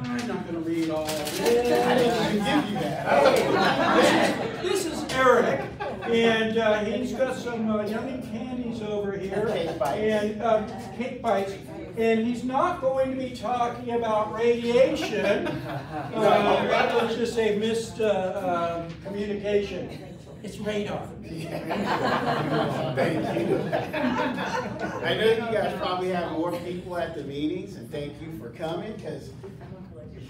[SPEAKER 2] I'm not gonna read all of it.
[SPEAKER 4] I didn't even give you that.
[SPEAKER 2] This is Eric, and uh, he's got some uh, yummy candies over here.
[SPEAKER 4] Cake.
[SPEAKER 2] And, um, cake bites, and he's not going to be talking about radiation. [LAUGHS] Uh, That was just a missed, uh, um, communication. It's radon.
[SPEAKER 11] Thank you. I know you guys probably have more people at the meetings, and thank you for coming, because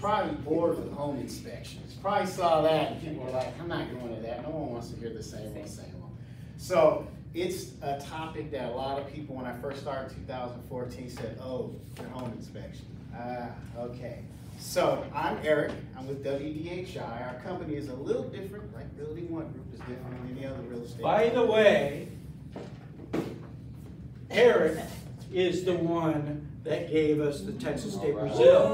[SPEAKER 11] probably bored with home inspections. Probably saw that, and people were like, I'm not going to that, no one wants to hear the same old, same old. So, it's a topic that a lot of people, when I first started in 2014, said, oh, your home inspection. Ah, okay. So, I'm Eric, I'm with WDHI, our company is a little different, like Building One Group is different than any other real estate.
[SPEAKER 2] By the way, Eric is the one that gave us the Texas State Brazil.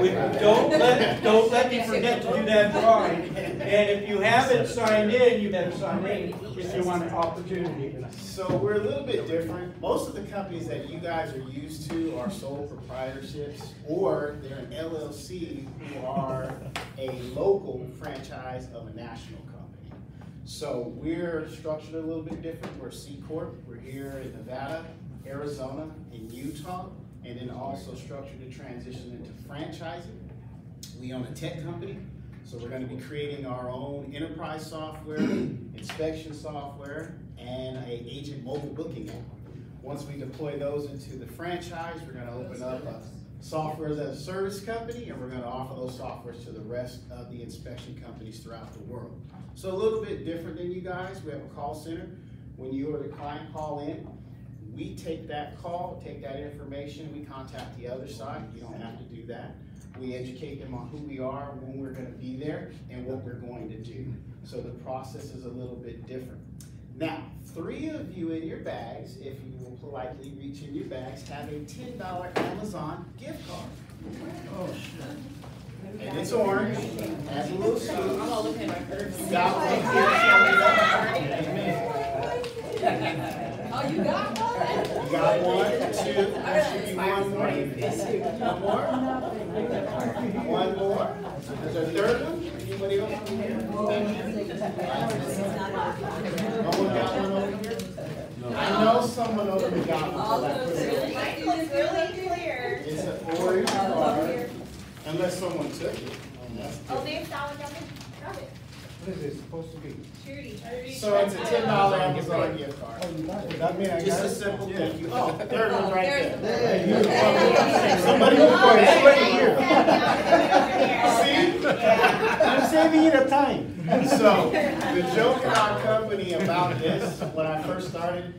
[SPEAKER 2] We- Don't let, don't let me forget to do that drawing. And if you haven't signed in, you better sign in if you want an opportunity.
[SPEAKER 11] So we're a little bit different. Most of the companies that you guys are used to are sole proprietorships, or they're an LLC who are a local franchise of a national company. So we're structured a little bit different. We're C Corp. We're here in Nevada, Arizona, and Utah, and then also structured to transition into franchising. We own a tech company, so we're gonna be creating our own enterprise software, [CLEARS THROAT] inspection software, and a agent mobile booking app. Once we deploy those into the franchise, we're gonna open up a software as a service company, and we're gonna offer those softwares to the rest of the inspection companies throughout the world. So a little bit different than you guys, we have a call center. When you or the client call in, we take that call, take that information, we contact the other side, you don't have to do that. We educate them on who we are, when we're gonna be there, and what we're going to do. So the process is a little bit different. Now, three of you in your bags, if you will politely reach in your bags, have a ten dollar Amazon gift card.
[SPEAKER 4] Oh, shit.
[SPEAKER 11] And it's orange, has a little scoop.
[SPEAKER 9] I'm all looking at my purse.
[SPEAKER 11] You got one Amen. [LAUGHS]
[SPEAKER 5] Oh, you got one?
[SPEAKER 11] You got one, two, there should be one more. One more? One more? Is there a third one? Anybody else? No one got one over here? I know someone over here got one. 'cause I put it over.
[SPEAKER 6] Mine looks really clear.
[SPEAKER 11] It's an orange card, unless someone took it.
[SPEAKER 5] Oh, there's that it, grab it.
[SPEAKER 4] What is it supposed to be?
[SPEAKER 5] Charity.
[SPEAKER 11] So it's a ten dollar Amazon gift card.
[SPEAKER 4] Oh, you got it. That mean I got?
[SPEAKER 11] Just a simple thank you. Oh, third one right there.
[SPEAKER 4] There you go.
[SPEAKER 11] Somebody was going straight here.
[SPEAKER 4] See? I'm saving you the time.
[SPEAKER 11] So, the joke in our company about this, when I first started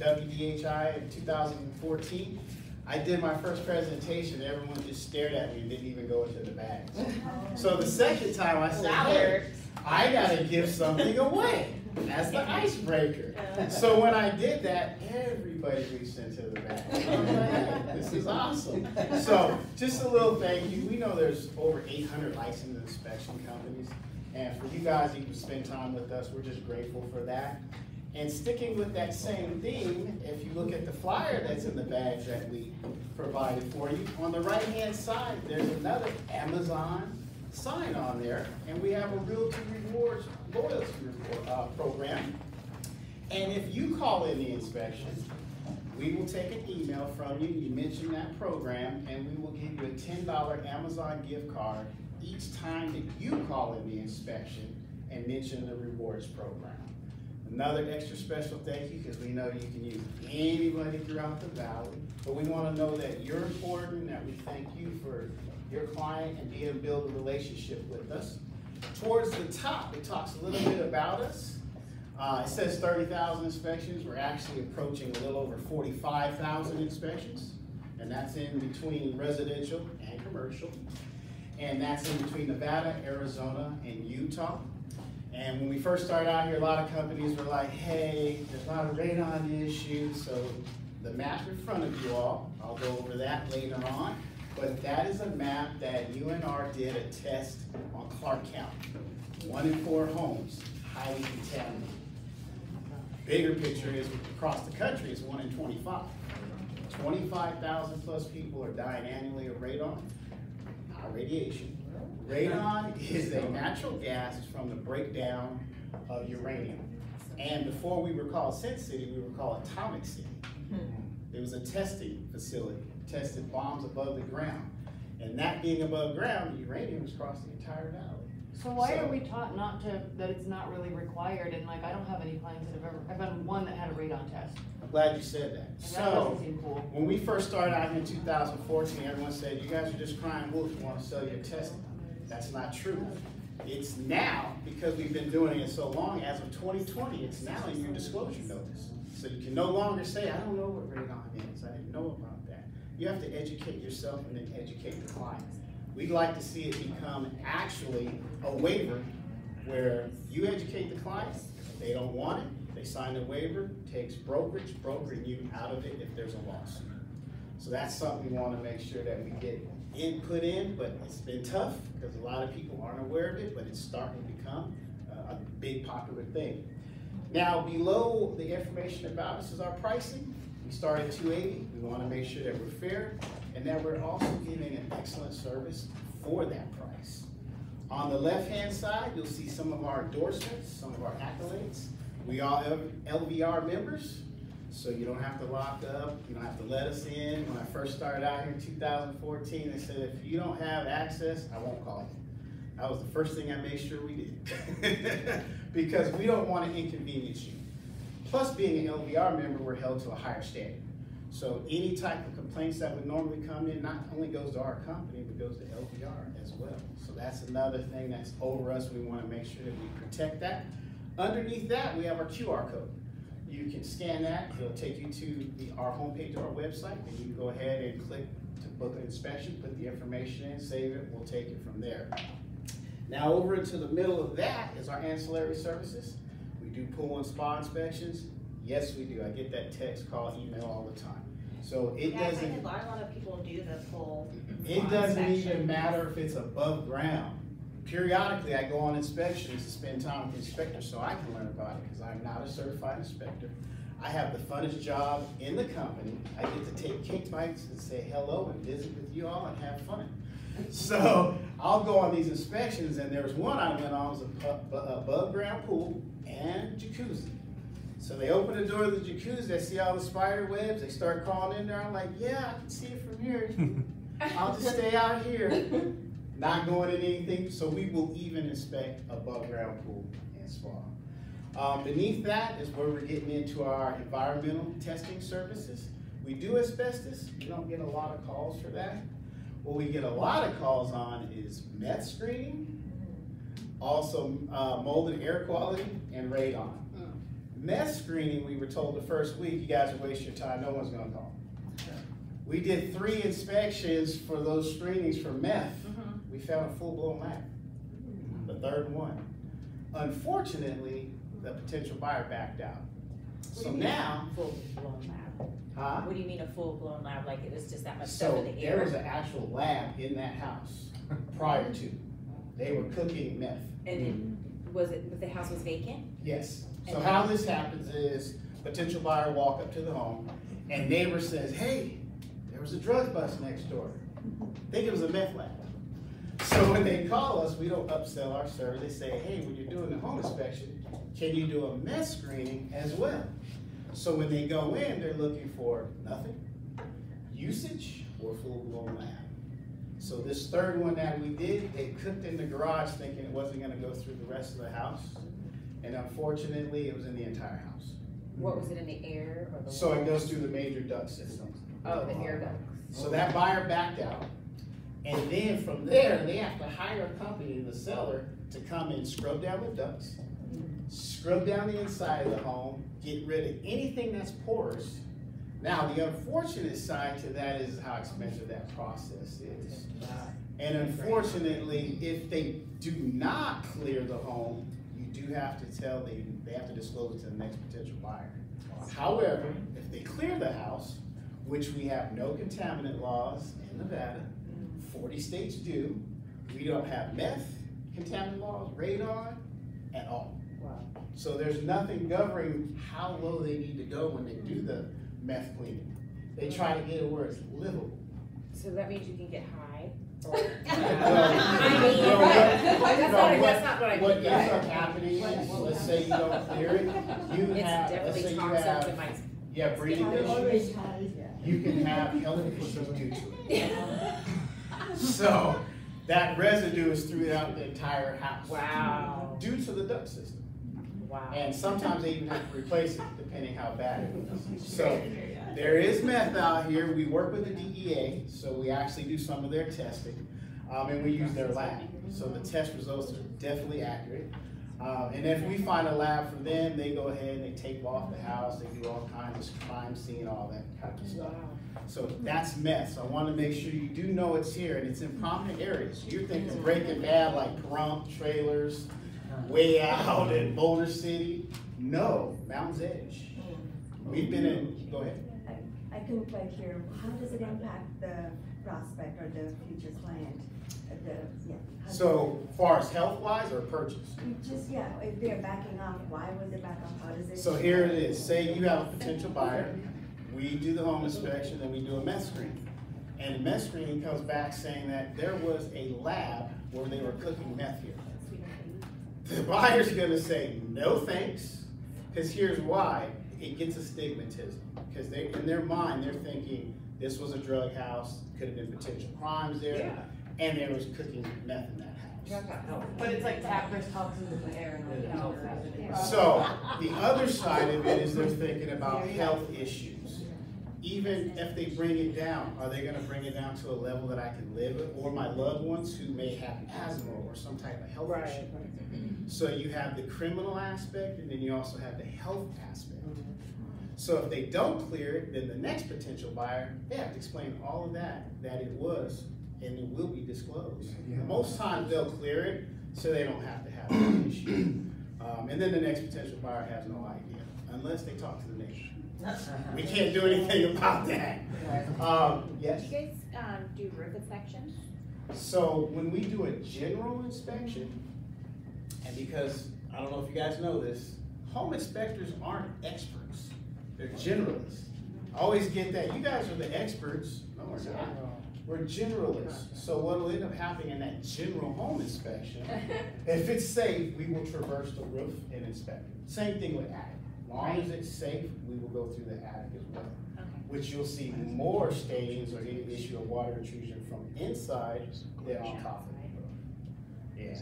[SPEAKER 11] WDHI in 2014, I did my first presentation, everyone just stared at me and didn't even go into the bags. So the second time I said, hey, I gotta give something away That's the icebreaker. So when I did that, everybody reached into the bag. Like, This is awesome. So just a little thank you. We know there's over 800 licensed inspection companies. And for you guys, you can spend time with us, we're just grateful for that. And sticking with that same theme, if you look at the flyer that's in the bags that we provided for you, on the right-hand side, there's another Amazon sign on there, and we have a Realty Rewards loyalty report, uh, program. And if you call in the inspection, we will take an email from you, you mention that program, and we will give you a ten dollar Amazon gift card each time that you call in the inspection and mention the rewards program. Another extra special thank you, because we know you can use anybody throughout the valley, but we want to know that you're important, that we thank you for your client and be able to build a relationship with us. Towards the top, it talks a little bit about us. Uh, it says thirty thousand inspections, we're actually approaching a little over forty-five thousand inspections. And that's in between residential and commercial. And that's in between Nevada, Arizona, and Utah. And when we first started out here, a lot of companies were like, hey, there's a lot of radon issues, so the map in front of you all, I'll go over that later on. But that is a map that UNR did a test on Clark County. One in four homes, highly contaminated. Bigger picture is across the country, it's one in twenty-five. Twenty-five thousand plus people are dying annually of radon, not radiation. Radon is a natural gas from the breakdown of uranium. And before we were called Sin City, we were called Atomic City. Hmm. It was a testing facility, tested bombs above the ground. And that being above ground, the uranium was across the entire valley.
[SPEAKER 10] So why
[SPEAKER 11] So-
[SPEAKER 10] are we taught not to, that it's not really required, and like, I don't have any clients that have ever, I've had one that had a radon test.
[SPEAKER 11] I'm glad you said that.
[SPEAKER 10] And
[SPEAKER 11] So,
[SPEAKER 10] seem cool.
[SPEAKER 11] when we first started out here in two thousand fourteen, everyone said, you guys are just crying wolf, you wanna sell your testing. That's not true. It's now, because we've been doing it so long, as of twenty twenty, it's now in your disclosure notice. So you can no longer say, I don't know what radon is, I didn't know about that. You have to educate yourself and then educate the client. We'd like to see it become actually a waiver where you educate the client, if they don't want it, they sign a waiver, takes brokerage, brokering you out of it if there's a lawsuit. So that's something we wanna make sure that we get input in, but it's been tough, because a lot of people aren't aware of it, but it's starting to become uh, a big popular thing. Now, below the information about us is our pricing. We start at two eighty, we wanna make sure that we're fair, and that we're also giving an excellent service for that price. On the left-hand side, you'll see some of our endorsements, some of our accolades. We are LVR members, so you don't have to lock up, you don't have to let us in. When I first started out here in two thousand fourteen, they said, if you don't have access, I won't call you. That was the first thing I made sure we did. [LAUGHS] Because we don't wanna inconvenience you. Plus, being an LVR member, we're held to a higher standard. So any type of complaints that would normally come in, not only goes to our company, but goes to LVR as well. So that's another thing that's over us, we wanna make sure that we protect that. Underneath that, we have our QR code. You can scan that, it'll take you to the, our homepage of our website, and you can go ahead and click to book an inspection, put the information in, save it, we'll take it from there. Now, over into the middle of that is our ancillary services. Do pool and spa inspections. Yes, we do. I get that text, call, email all the time. So it
[SPEAKER 7] Yeah,
[SPEAKER 11] doesn't.
[SPEAKER 7] a lot, of people do the full.
[SPEAKER 11] It doesn't even matter if it's above ground. Periodically, I go on inspections to spend time with the inspector so I can learn about it, because I'm not a certified inspector. I have the funnest job in the company. I get to take cake bites and say hello and visit with you all and have fun. So I'll go on these inspections, and there was one I went on, was a above ground pool and jacuzzi. So they open the door of the jacuzzi, they see all the spider webs, they start crawling in there, I'm like, yeah, I can see it from here. [LAUGHS] I'll just stay out here, not going in anything, so we will even inspect above ground pool and spa. Um, beneath that is where we're getting into our environmental testing services. We do asbestos, we don't get a lot of calls for that. What we get a lot of calls on is meth screening, also uh, mold and air quality, and radon. Meth screening, we were told the first week, you guys are wasting your time, no one's gonna call. We did three inspections for those screenings for meth. We found a full-blown lab, the third one. Unfortunately, the potential buyer backed out. So now,
[SPEAKER 12] Full blown lab.
[SPEAKER 11] huh?
[SPEAKER 12] What do you mean a full blown lab? Like it was just that much stuff
[SPEAKER 11] So
[SPEAKER 12] in the air.
[SPEAKER 11] there was an actual lab in that house prior to. They were cooking meth.
[SPEAKER 6] And it, was it, the house was vacant?
[SPEAKER 11] Yes. So
[SPEAKER 6] And-
[SPEAKER 11] how this happens is potential buyer walk up to the home and neighbor says, hey, there was a drug bust next door. Think it was a meth lab. So when they call us, we don't upsell our service. They say, hey, when you're doing the home inspection, can you do a meth screening as well? So when they go in, they're looking for nothing, usage, or full-blown lab. So this third one that we did, they cooked in the garage thinking it wasn't gonna go through the rest of the house. And unfortunately, it was in the entire house.
[SPEAKER 6] What was it in the air or the?
[SPEAKER 11] So it goes through the major duct system.
[SPEAKER 6] Oh, the air ducts.
[SPEAKER 11] So that buyer backed out. And then from there, they have to hire a company, the seller, to come and scrub down the ducts, scrub down the inside of the home, get rid of anything that's porous. Now, the unfortunate side to that is how expensive that process is. And unfortunately, if they do not clear the home, you do have to tell them, they have to disclose it to the next potential buyer. However, if they clear the house, which we have no contaminant laws in Nevada, forty states do, we don't have meth contaminant laws, radon, at all. Wow. So there's nothing governing how low they need to go when they do the meth cleaning. They try to get it where it's livable.
[SPEAKER 6] So that means you can get high [LAUGHS] or?
[SPEAKER 11] Well,
[SPEAKER 6] I mean,
[SPEAKER 11] well,
[SPEAKER 6] right.
[SPEAKER 11] what-
[SPEAKER 6] That's
[SPEAKER 11] no,
[SPEAKER 6] not,
[SPEAKER 11] what-
[SPEAKER 6] that's not what I mean.
[SPEAKER 11] What ends up happening is, let's say you don't clear it, you
[SPEAKER 6] It's
[SPEAKER 11] have, let's say you have,
[SPEAKER 6] my.
[SPEAKER 11] you have breathing issues, you can have health issues due to it. So, that residue is throughout the entire house.
[SPEAKER 6] Wow.
[SPEAKER 11] Due to the duct system.
[SPEAKER 6] Wow.
[SPEAKER 11] And sometimes they even have to replace it depending how bad it is. [LAUGHS] So, there is meth out here, we work with the DEA, so we actually do some of their testing. Um, and we use their lab, so the test results are definitely accurate. Um, and if we find a lab for them, they go ahead and they tape off the house, they do all kinds of crime scene, all that kind of stuff. So that's mess. I wanna make sure you do know it's here, and it's in prominent areas. You're thinking Breaking Bad, like Pahrump trailers, way out in Boulder City. No, Mountain's Edge. We've been in, go ahead.
[SPEAKER 13] I couldn't quite hear, how does it impact the prospect or the future client? Uh, The, yeah.
[SPEAKER 11] So, far as health-wise or purchase?
[SPEAKER 13] Just, yeah, if they're backing off, why would they back off? How does it?
[SPEAKER 11] So here it is, say you have a potential buyer, we do the home inspection, then we do a meth screen. And the meth screening comes back saying that there was a lab where they were cooking meth here. The [LAUGHS] buyer's gonna say, no thanks, cause here's why, it gets a stigmatism. Cause they, in their mind, they're thinking, this was a drug house, could have been potential crimes there, and there was cooking meth in that house.
[SPEAKER 10] But it's like tap, there's toxins in the air and like health.
[SPEAKER 11] So, the other side of it is they're thinking about health issues. Even if they bring it down, are they gonna bring it down to a level that I can live with, or my loved ones who may have asthma or some type of health issue? So you have the criminal aspect, and then you also have the health aspect. So if they don't clear it, then the next potential buyer, they have to explain all of that, that it was, and it will be disclosed. Most times they'll clear it, so they don't have to have an issue. [CLEARS THROAT] Um, and then the next potential buyer has no idea, unless they talk to the neighbor. We can't do anything about that. Um, yes?
[SPEAKER 14] Do you guys, um, do roof inspections?
[SPEAKER 11] So when we do a general inspection, and because, I don't know if you guys know this, home inspectors aren't experts, they're generalists. I Always get that, you guys are the experts, no, we're not. We're generalists, so what'll end up happening in that general home inspection, [LAUGHS] if it's safe, we will traverse the roof and inspect it. Same thing with attic, long as it's safe, we will go through the attic as well. Which you'll see more stains or any issue of water intrusion from inside than on top of the roof.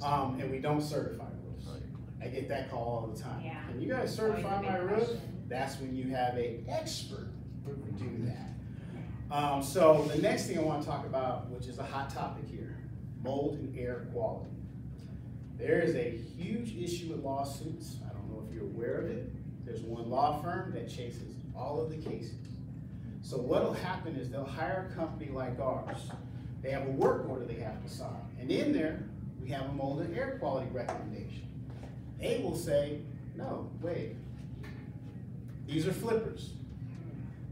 [SPEAKER 11] Yeah, um, and we don't certify roofs. I get that call all the time.
[SPEAKER 14] Yeah.
[SPEAKER 11] Can you guys certify my roof? That's when you have an expert do that. Um, so the next thing I wanna talk about, which is a hot topic here, mold and air quality. There is a huge issue with lawsuits. I don't know if you're aware of it. There's one law firm that chases all of the cases. So what'll happen is they'll hire a company like ours. They have a work order they have to sign. And in there, we have a mold and air quality recommendation. They will say, no, wait. These are flippers.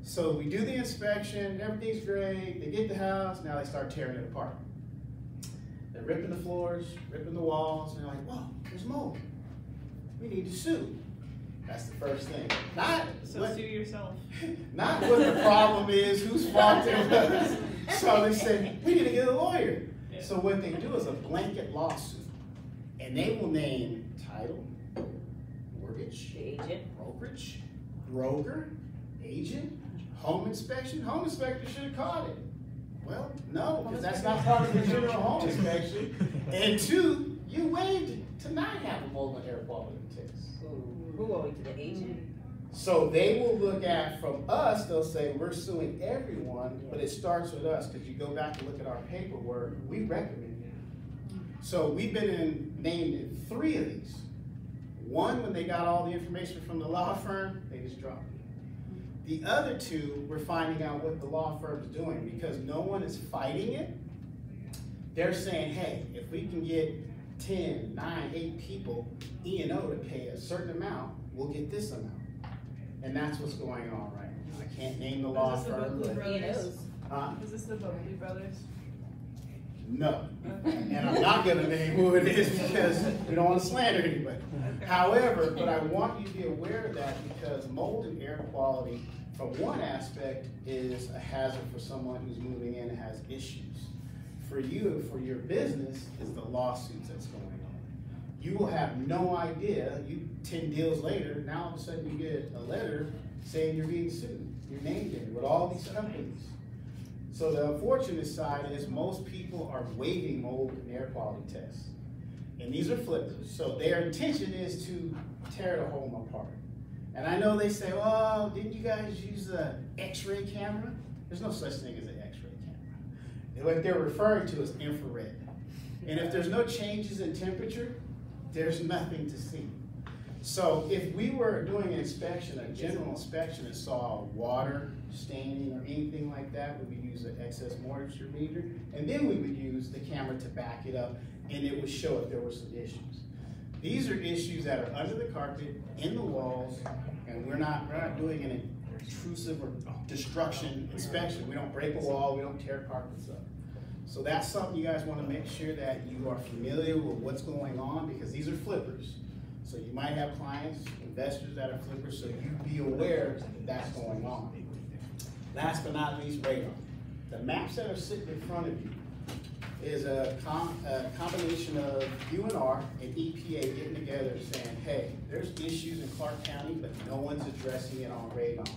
[SPEAKER 11] So we do the inspection, everything's great, they get the house, now they start tearing it apart. They're ripping the floors, ripping the walls, and they're like, whoa, there's mold. We need to sue. That's the first thing. Not
[SPEAKER 9] So
[SPEAKER 11] what,
[SPEAKER 9] sue yourself. [LAUGHS]
[SPEAKER 11] not what the problem is, whose fault it was. [LAUGHS] So they said, we need to get a lawyer. So what they do is a blanket lawsuit. And they will name title, mortgage,
[SPEAKER 12] agent.
[SPEAKER 11] brokerage, broker, agent, home inspection. Home inspector should have caught it. Well, no, because that's not part of the general [LAUGHS] home inspection. And two, you waived it to not have a mold and air quality test.
[SPEAKER 12] Who, who are we to the agent? Mm.
[SPEAKER 11] So they will look at, from us, they'll say, we're suing everyone, but it starts with us, because you go back and look at our paperwork, we recommend it. So we've been in, named in three of these. One, when they got all the information from the law firm, they just dropped it. The other two, we're finding out what the law firm's doing, because no one is fighting it. They're saying, hey, if we can get 10, 9, 8 people, E and O to pay a certain amount, we'll get this amount. And that's what's going on right now. I can't name the law
[SPEAKER 9] Is this the
[SPEAKER 11] firm,
[SPEAKER 9] Buckley brothers?
[SPEAKER 11] huh?
[SPEAKER 9] Is this the Buckley brothers?
[SPEAKER 11] No.
[SPEAKER 9] Okay.
[SPEAKER 11] And I'm not gonna name who it is because we don't wanna slander anybody. However, but I want you to be aware of that because mold and air quality, from one aspect, is a hazard for someone who's moving in and has issues. For you, for your business, is the lawsuits that's going on. You will have no idea, you, ten deals later, now all of a sudden you get a letter saying you're being sued. You're named in it with all these companies. So the unfortunate side is most people are waiving mold and air quality tests. And these are flippers, so their intention is to tear the home apart. And I know they say, oh, didn't you guys use the x-ray camera? There's no such thing as an What they're referring to is infrared. And if there's no changes in temperature, there's nothing to see. So if we were doing an inspection, a general inspection, and saw water staining or anything like that, we would use an excess moisture meter, and then we would use the camera to back it up, and it would show if there were some issues. These are issues that are under the carpet, in the walls, and we're not, we're not doing an intrusive or destruction inspection. We don't break a wall, we don't tear carpets up. So that's something you guys wanna make sure that you are familiar with what's going on, because these are flippers. So you might have clients, investors that are flippers, so you be aware that that's going on. Last but not least, radon. The maps that are sitting in front of you is a, com- a combination of UNR and EPA getting together saying, hey, there's issues in Clark County, but no one's addressing it on radon.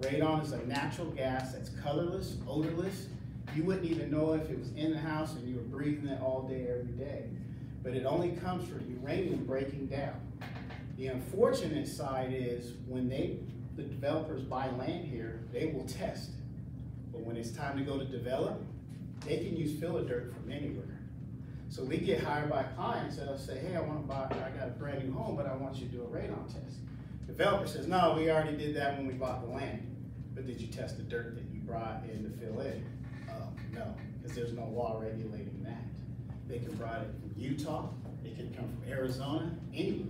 [SPEAKER 11] Radon is a natural gas that's colorless, odorless. You wouldn't even know if it was in the house and you were breathing it all day, every day. But it only comes from uranium breaking down. The unfortunate side is when they, the developers buy land here, they will test. But when it's time to go to develop, they can use filler dirt from anywhere. So we get hired by clients that'll say, hey, I wanna buy, I got a brand new home, but I want you to do a radon test. Developer says, no, we already did that when we bought the land. But did you test the dirt that you brought in to fill in? Uh, no, because there's no law regulating that. They can brought it from Utah, it can come from Arizona, anywhere.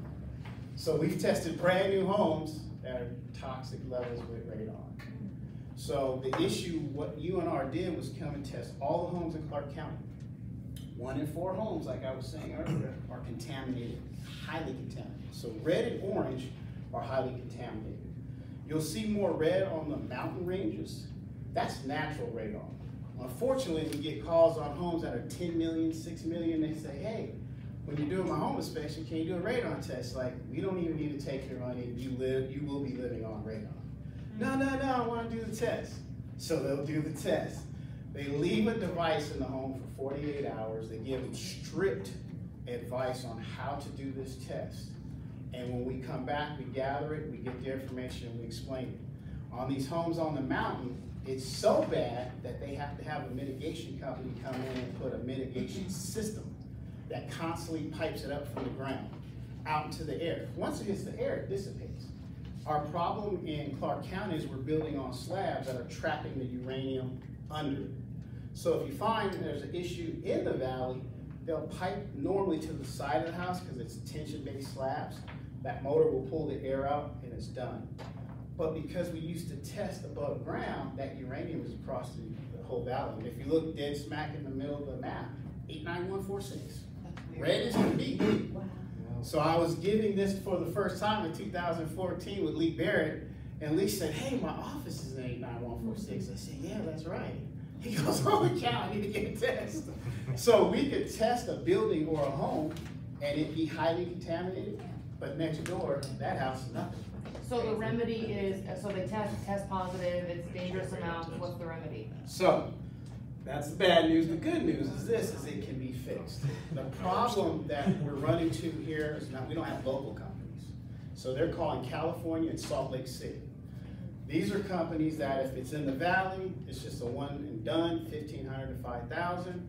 [SPEAKER 11] So we've tested brand new homes that are toxic levels with radon. So the issue, what UNR did was come and test all the homes in Clark County. One in four homes, like I was saying earlier, are contaminated, highly contaminated. So red and orange are highly contaminated. You'll see more red on the mountain ranges. That's natural radon. Unfortunately, we get calls on homes that are 10 million, 6 million. They say, hey, when you're doing my home inspection, can you do a radon test? Like, we don't even need to take your money. You live, you will be living on radon. No, no, no, I want to do the test. So they'll do the test. They leave a device in the home for 48 hours. They give them strict advice on how to do this test. And when we come back, we gather it, we get the information, and we explain it. On these homes on the mountain, it's so bad that they have to have a mitigation company come in and put a mitigation system that constantly pipes it up from the ground out into the air. Once it hits the air, it dissipates. Our problem in Clark County is we're building on slabs that are trapping the uranium under it. So if you find there's an issue in the valley, they'll pipe normally to the side of the house because it's tension-based slabs. That motor will pull the air out and it's done. But because we used to test above ground, that uranium is across the, the whole valley. And if you look dead smack in the middle of the map, eight nine one four six. Red as can be. So I was giving this for the first time in two thousand fourteen with Lee Barrett, and Lee said, hey, my office is an eight nine one four six. I said, yeah, that's right. He goes, oh holy cow, I need to get a test. So we could test a building or a home, and it'd be highly contaminated, but next door, that house is nothing.
[SPEAKER 10] So the remedy is, so they test, test positive, it's dangerous amounts, what's the remedy?
[SPEAKER 11] So, that's the bad news. The good news is this, is it can be fixed. The problem that we're running to here is not, we don't have local companies. So they're calling California and Salt Lake City. These are companies that if it's in the valley, it's just a one and done, fifteen hundred to five thousand.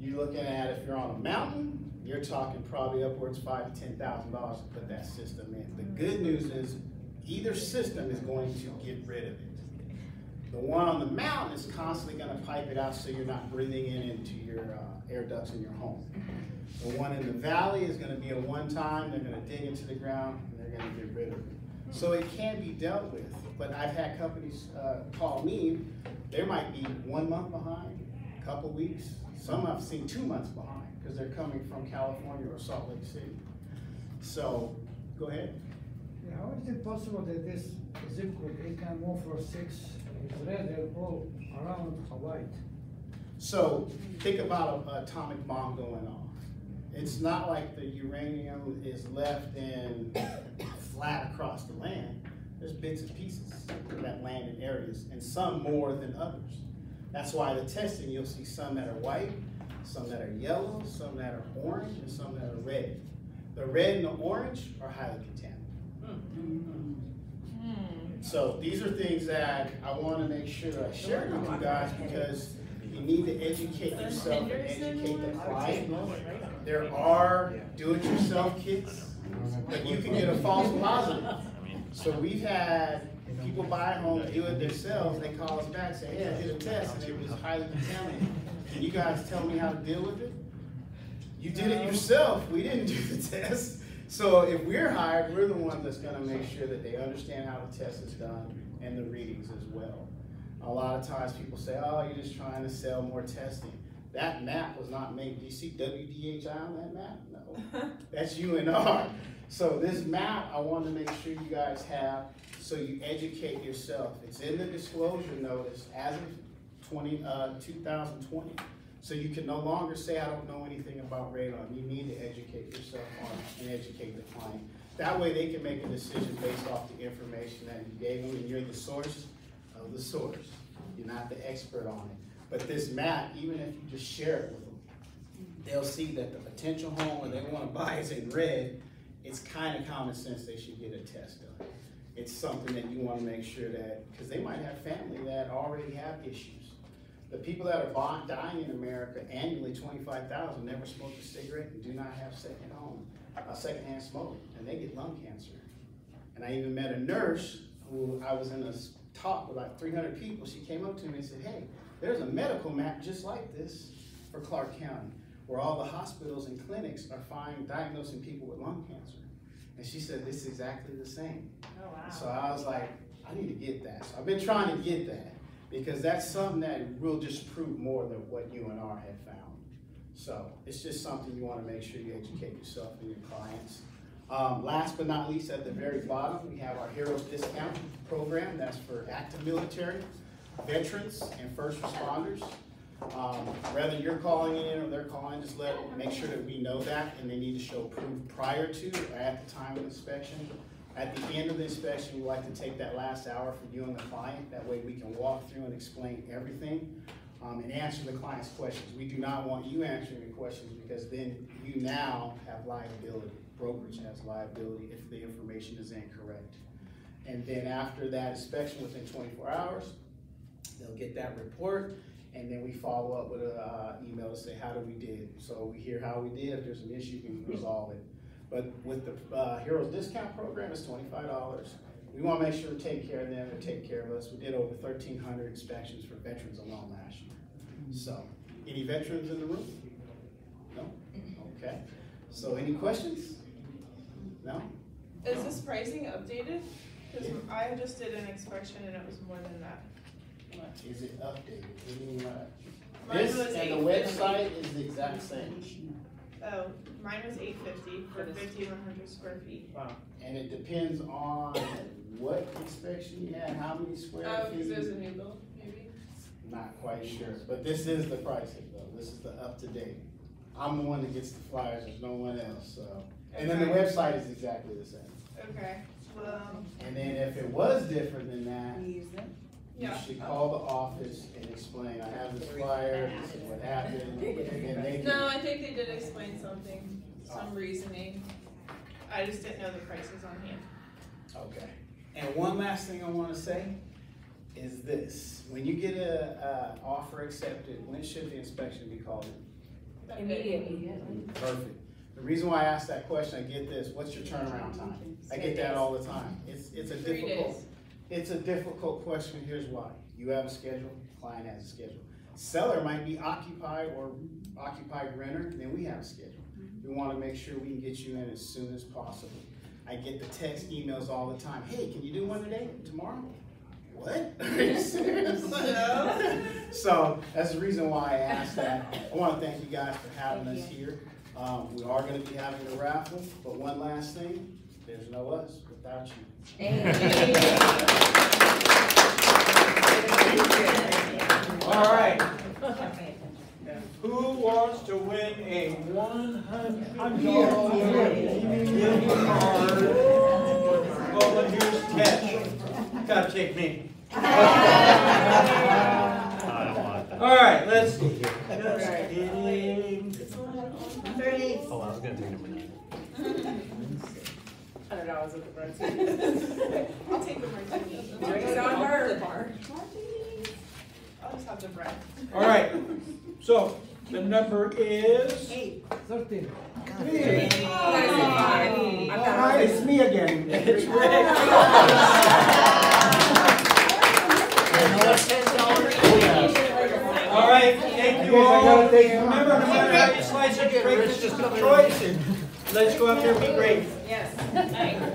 [SPEAKER 11] You're looking at, if you're on a mountain, you're talking probably upwards five to ten thousand dollars to put that system in. The good news is, either system is going to get rid of it. The one on the mountain is constantly gonna pipe it out so you're not breathing in into your uh, air ducts in your home. The one in the valley is gonna be a one-time, they're gonna dig into the ground, and they're gonna get rid of it. So it can be dealt with, but I've had companies uh, call me, they might be one month behind, a couple weeks. Some I've seen two months behind, because they're coming from California or Salt Lake City. So, go ahead.
[SPEAKER 15] Yeah, How is it possible that this zip code eight nine one four six around Hawaii?
[SPEAKER 11] So think about an atomic bomb going off. It's not like the uranium is left in flat across the land. There's bits and pieces that land in areas, and some more than others. That's why the testing, you'll see some that are white, some that are yellow, some that are orange, and some that are red. The red and the orange are highly contaminated. Hmm. So these are things that I want to make sure I share with you guys because you need to educate yourself and educate the client. There are do-it-yourself kits, but you can get a false positive. So we've had people buy a home, do it themselves, they call us back, say, hey, I did a test and it was highly contaminated. Can you guys tell me how to deal with it? You did it yourself, we didn't do the [LAUGHS] test. So if we're hired, we're the one that's gonna make sure that they understand how the test is done and the readings as well. A lot of times people say, oh, you're just trying to sell more testing. That map was not made, do you see WDHI on that map? No, [LAUGHS] that's UNR. So this map, I want to make sure you guys have, so you educate yourself. It's in the disclosure notice as of twenty, uh, two thousand twenty. So you can no longer say, I don't know anything about radon. You need to educate yourself on it and educate the client. That way they can make a decision based off the information that you gave them, and you're the source of the source. You're not the expert on it. But this map, even if you just share it with them, they'll see that the potential home where they wanna buy is in red, it's kind of common sense they should get a test done. It's something that you wanna make sure that, because they might have family that already have issues. The people that are dying in America annually, twenty-five thousand, never smoked a cigarette and do not have second home, uh, secondhand smoke, and they get lung cancer. And I even met a nurse who I was in a talk with like three hundred people. She came up to me and said, "Hey, there's a medical map just like this for Clark County, where all the hospitals and clinics are finding diagnosing people with lung cancer." And she said, "This is exactly the same."
[SPEAKER 3] Oh, wow.
[SPEAKER 11] So I was like, "I need to get that." So I've been trying to get that because that's something that will just prove more than what UNR had found. So it's just something you want to make sure you educate yourself and your clients. Um, last but not least, at the very bottom, we have our Heroes Discount Program. That's for active military, veterans, and first responders. Um, whether you're calling in or they're calling, just let, make sure that we know that, and they need to show proof prior to or at the time of inspection. At the end of the inspection, we like to take that last hour for you and the client. That way we can walk through and explain everything um, and answer the client's questions. We do not want you answering the questions because then you now have liability. Brokerage has liability if the information is incorrect. And then after that inspection, within twenty-four hours, they'll get that report, and then we follow up with an uh, email to say, how did we did? So we hear how we did, if there's an issue, we can resolve it. But with the, uh, Heroes Discount Program, it's twenty-five dollars. We wanna make sure we take care of them and take care of us. We did over thirteen hundred inspections for veterans alone last year. So, any veterans in the room? No? Okay. So any questions? No?
[SPEAKER 9] Is this pricing updated? Cause I just did an inspection and it was more than that.
[SPEAKER 11] Is it updated? Meaning, uh,
[SPEAKER 9] Mine
[SPEAKER 11] This and the website is the exact same.
[SPEAKER 9] Oh, mine was eight fifty for fifty-one hundred square feet. Wow.
[SPEAKER 11] And it depends on what inspection you had, how many square
[SPEAKER 9] Oh,
[SPEAKER 11] feet.
[SPEAKER 9] because it was a new build, maybe?
[SPEAKER 11] Not quite sure, but this is the pricing though, this is the up to date. I'm the one that gets the flyers, there's no one else, so. And then the
[SPEAKER 9] Okay.
[SPEAKER 11] website is exactly the same.
[SPEAKER 9] Okay, well, um,
[SPEAKER 11] And then if it was different than that, you
[SPEAKER 9] yeah.
[SPEAKER 11] should call the office and explain, I have this flyer, this is what happened, and they can.
[SPEAKER 9] No, I think they did explain something, some reasoning. I just didn't know the prices on hand.
[SPEAKER 11] Okay. And one last thing I wanna say is this, when you get a, uh, offer accepted, when should the inspection be called in?
[SPEAKER 14] Immediately.
[SPEAKER 11] Perfect. The reason why I asked that question, I get this, what's your turnaround time? I get that all the time. It's, it's a
[SPEAKER 9] Three
[SPEAKER 11] difficult,
[SPEAKER 9] days.
[SPEAKER 11] It's a difficult question, here's why. You have a schedule, client has a schedule. Seller might be occupied or occupied renter, then we have a schedule. We wanna make sure we can get you in as soon as possible. I get the text, emails all the time, hey, can you do one today, tomorrow? What? [LAUGHS] Are you serious? [LAUGHS] So, that's the reason why I asked that. I wanna thank you guys for having us here. Um, we are gonna be having a raffle, but one last thing, there's no us without you.
[SPEAKER 2] All right. [LAUGHS] Who wants to win a one hundred dollar gift card? Volunteers catch. Gotta take me. All right, let's see. Just kidding.
[SPEAKER 16] Oh, I was gonna do number nine.
[SPEAKER 9] Hundred dollars at the bread. [LAUGHS] I'll take the martini.
[SPEAKER 14] Drinks on her.
[SPEAKER 9] I'll just have the bread.
[SPEAKER 2] All right, so the number is.
[SPEAKER 15] Thirteen.
[SPEAKER 2] Three.
[SPEAKER 14] Oh, I've got oh.
[SPEAKER 2] All right, it's me again. [LAUGHS] It's [LAUGHS] All right, thank you all. Remember, no matter how you slice it, break this is Detroit, and let's go out there and be great.
[SPEAKER 14] Yes.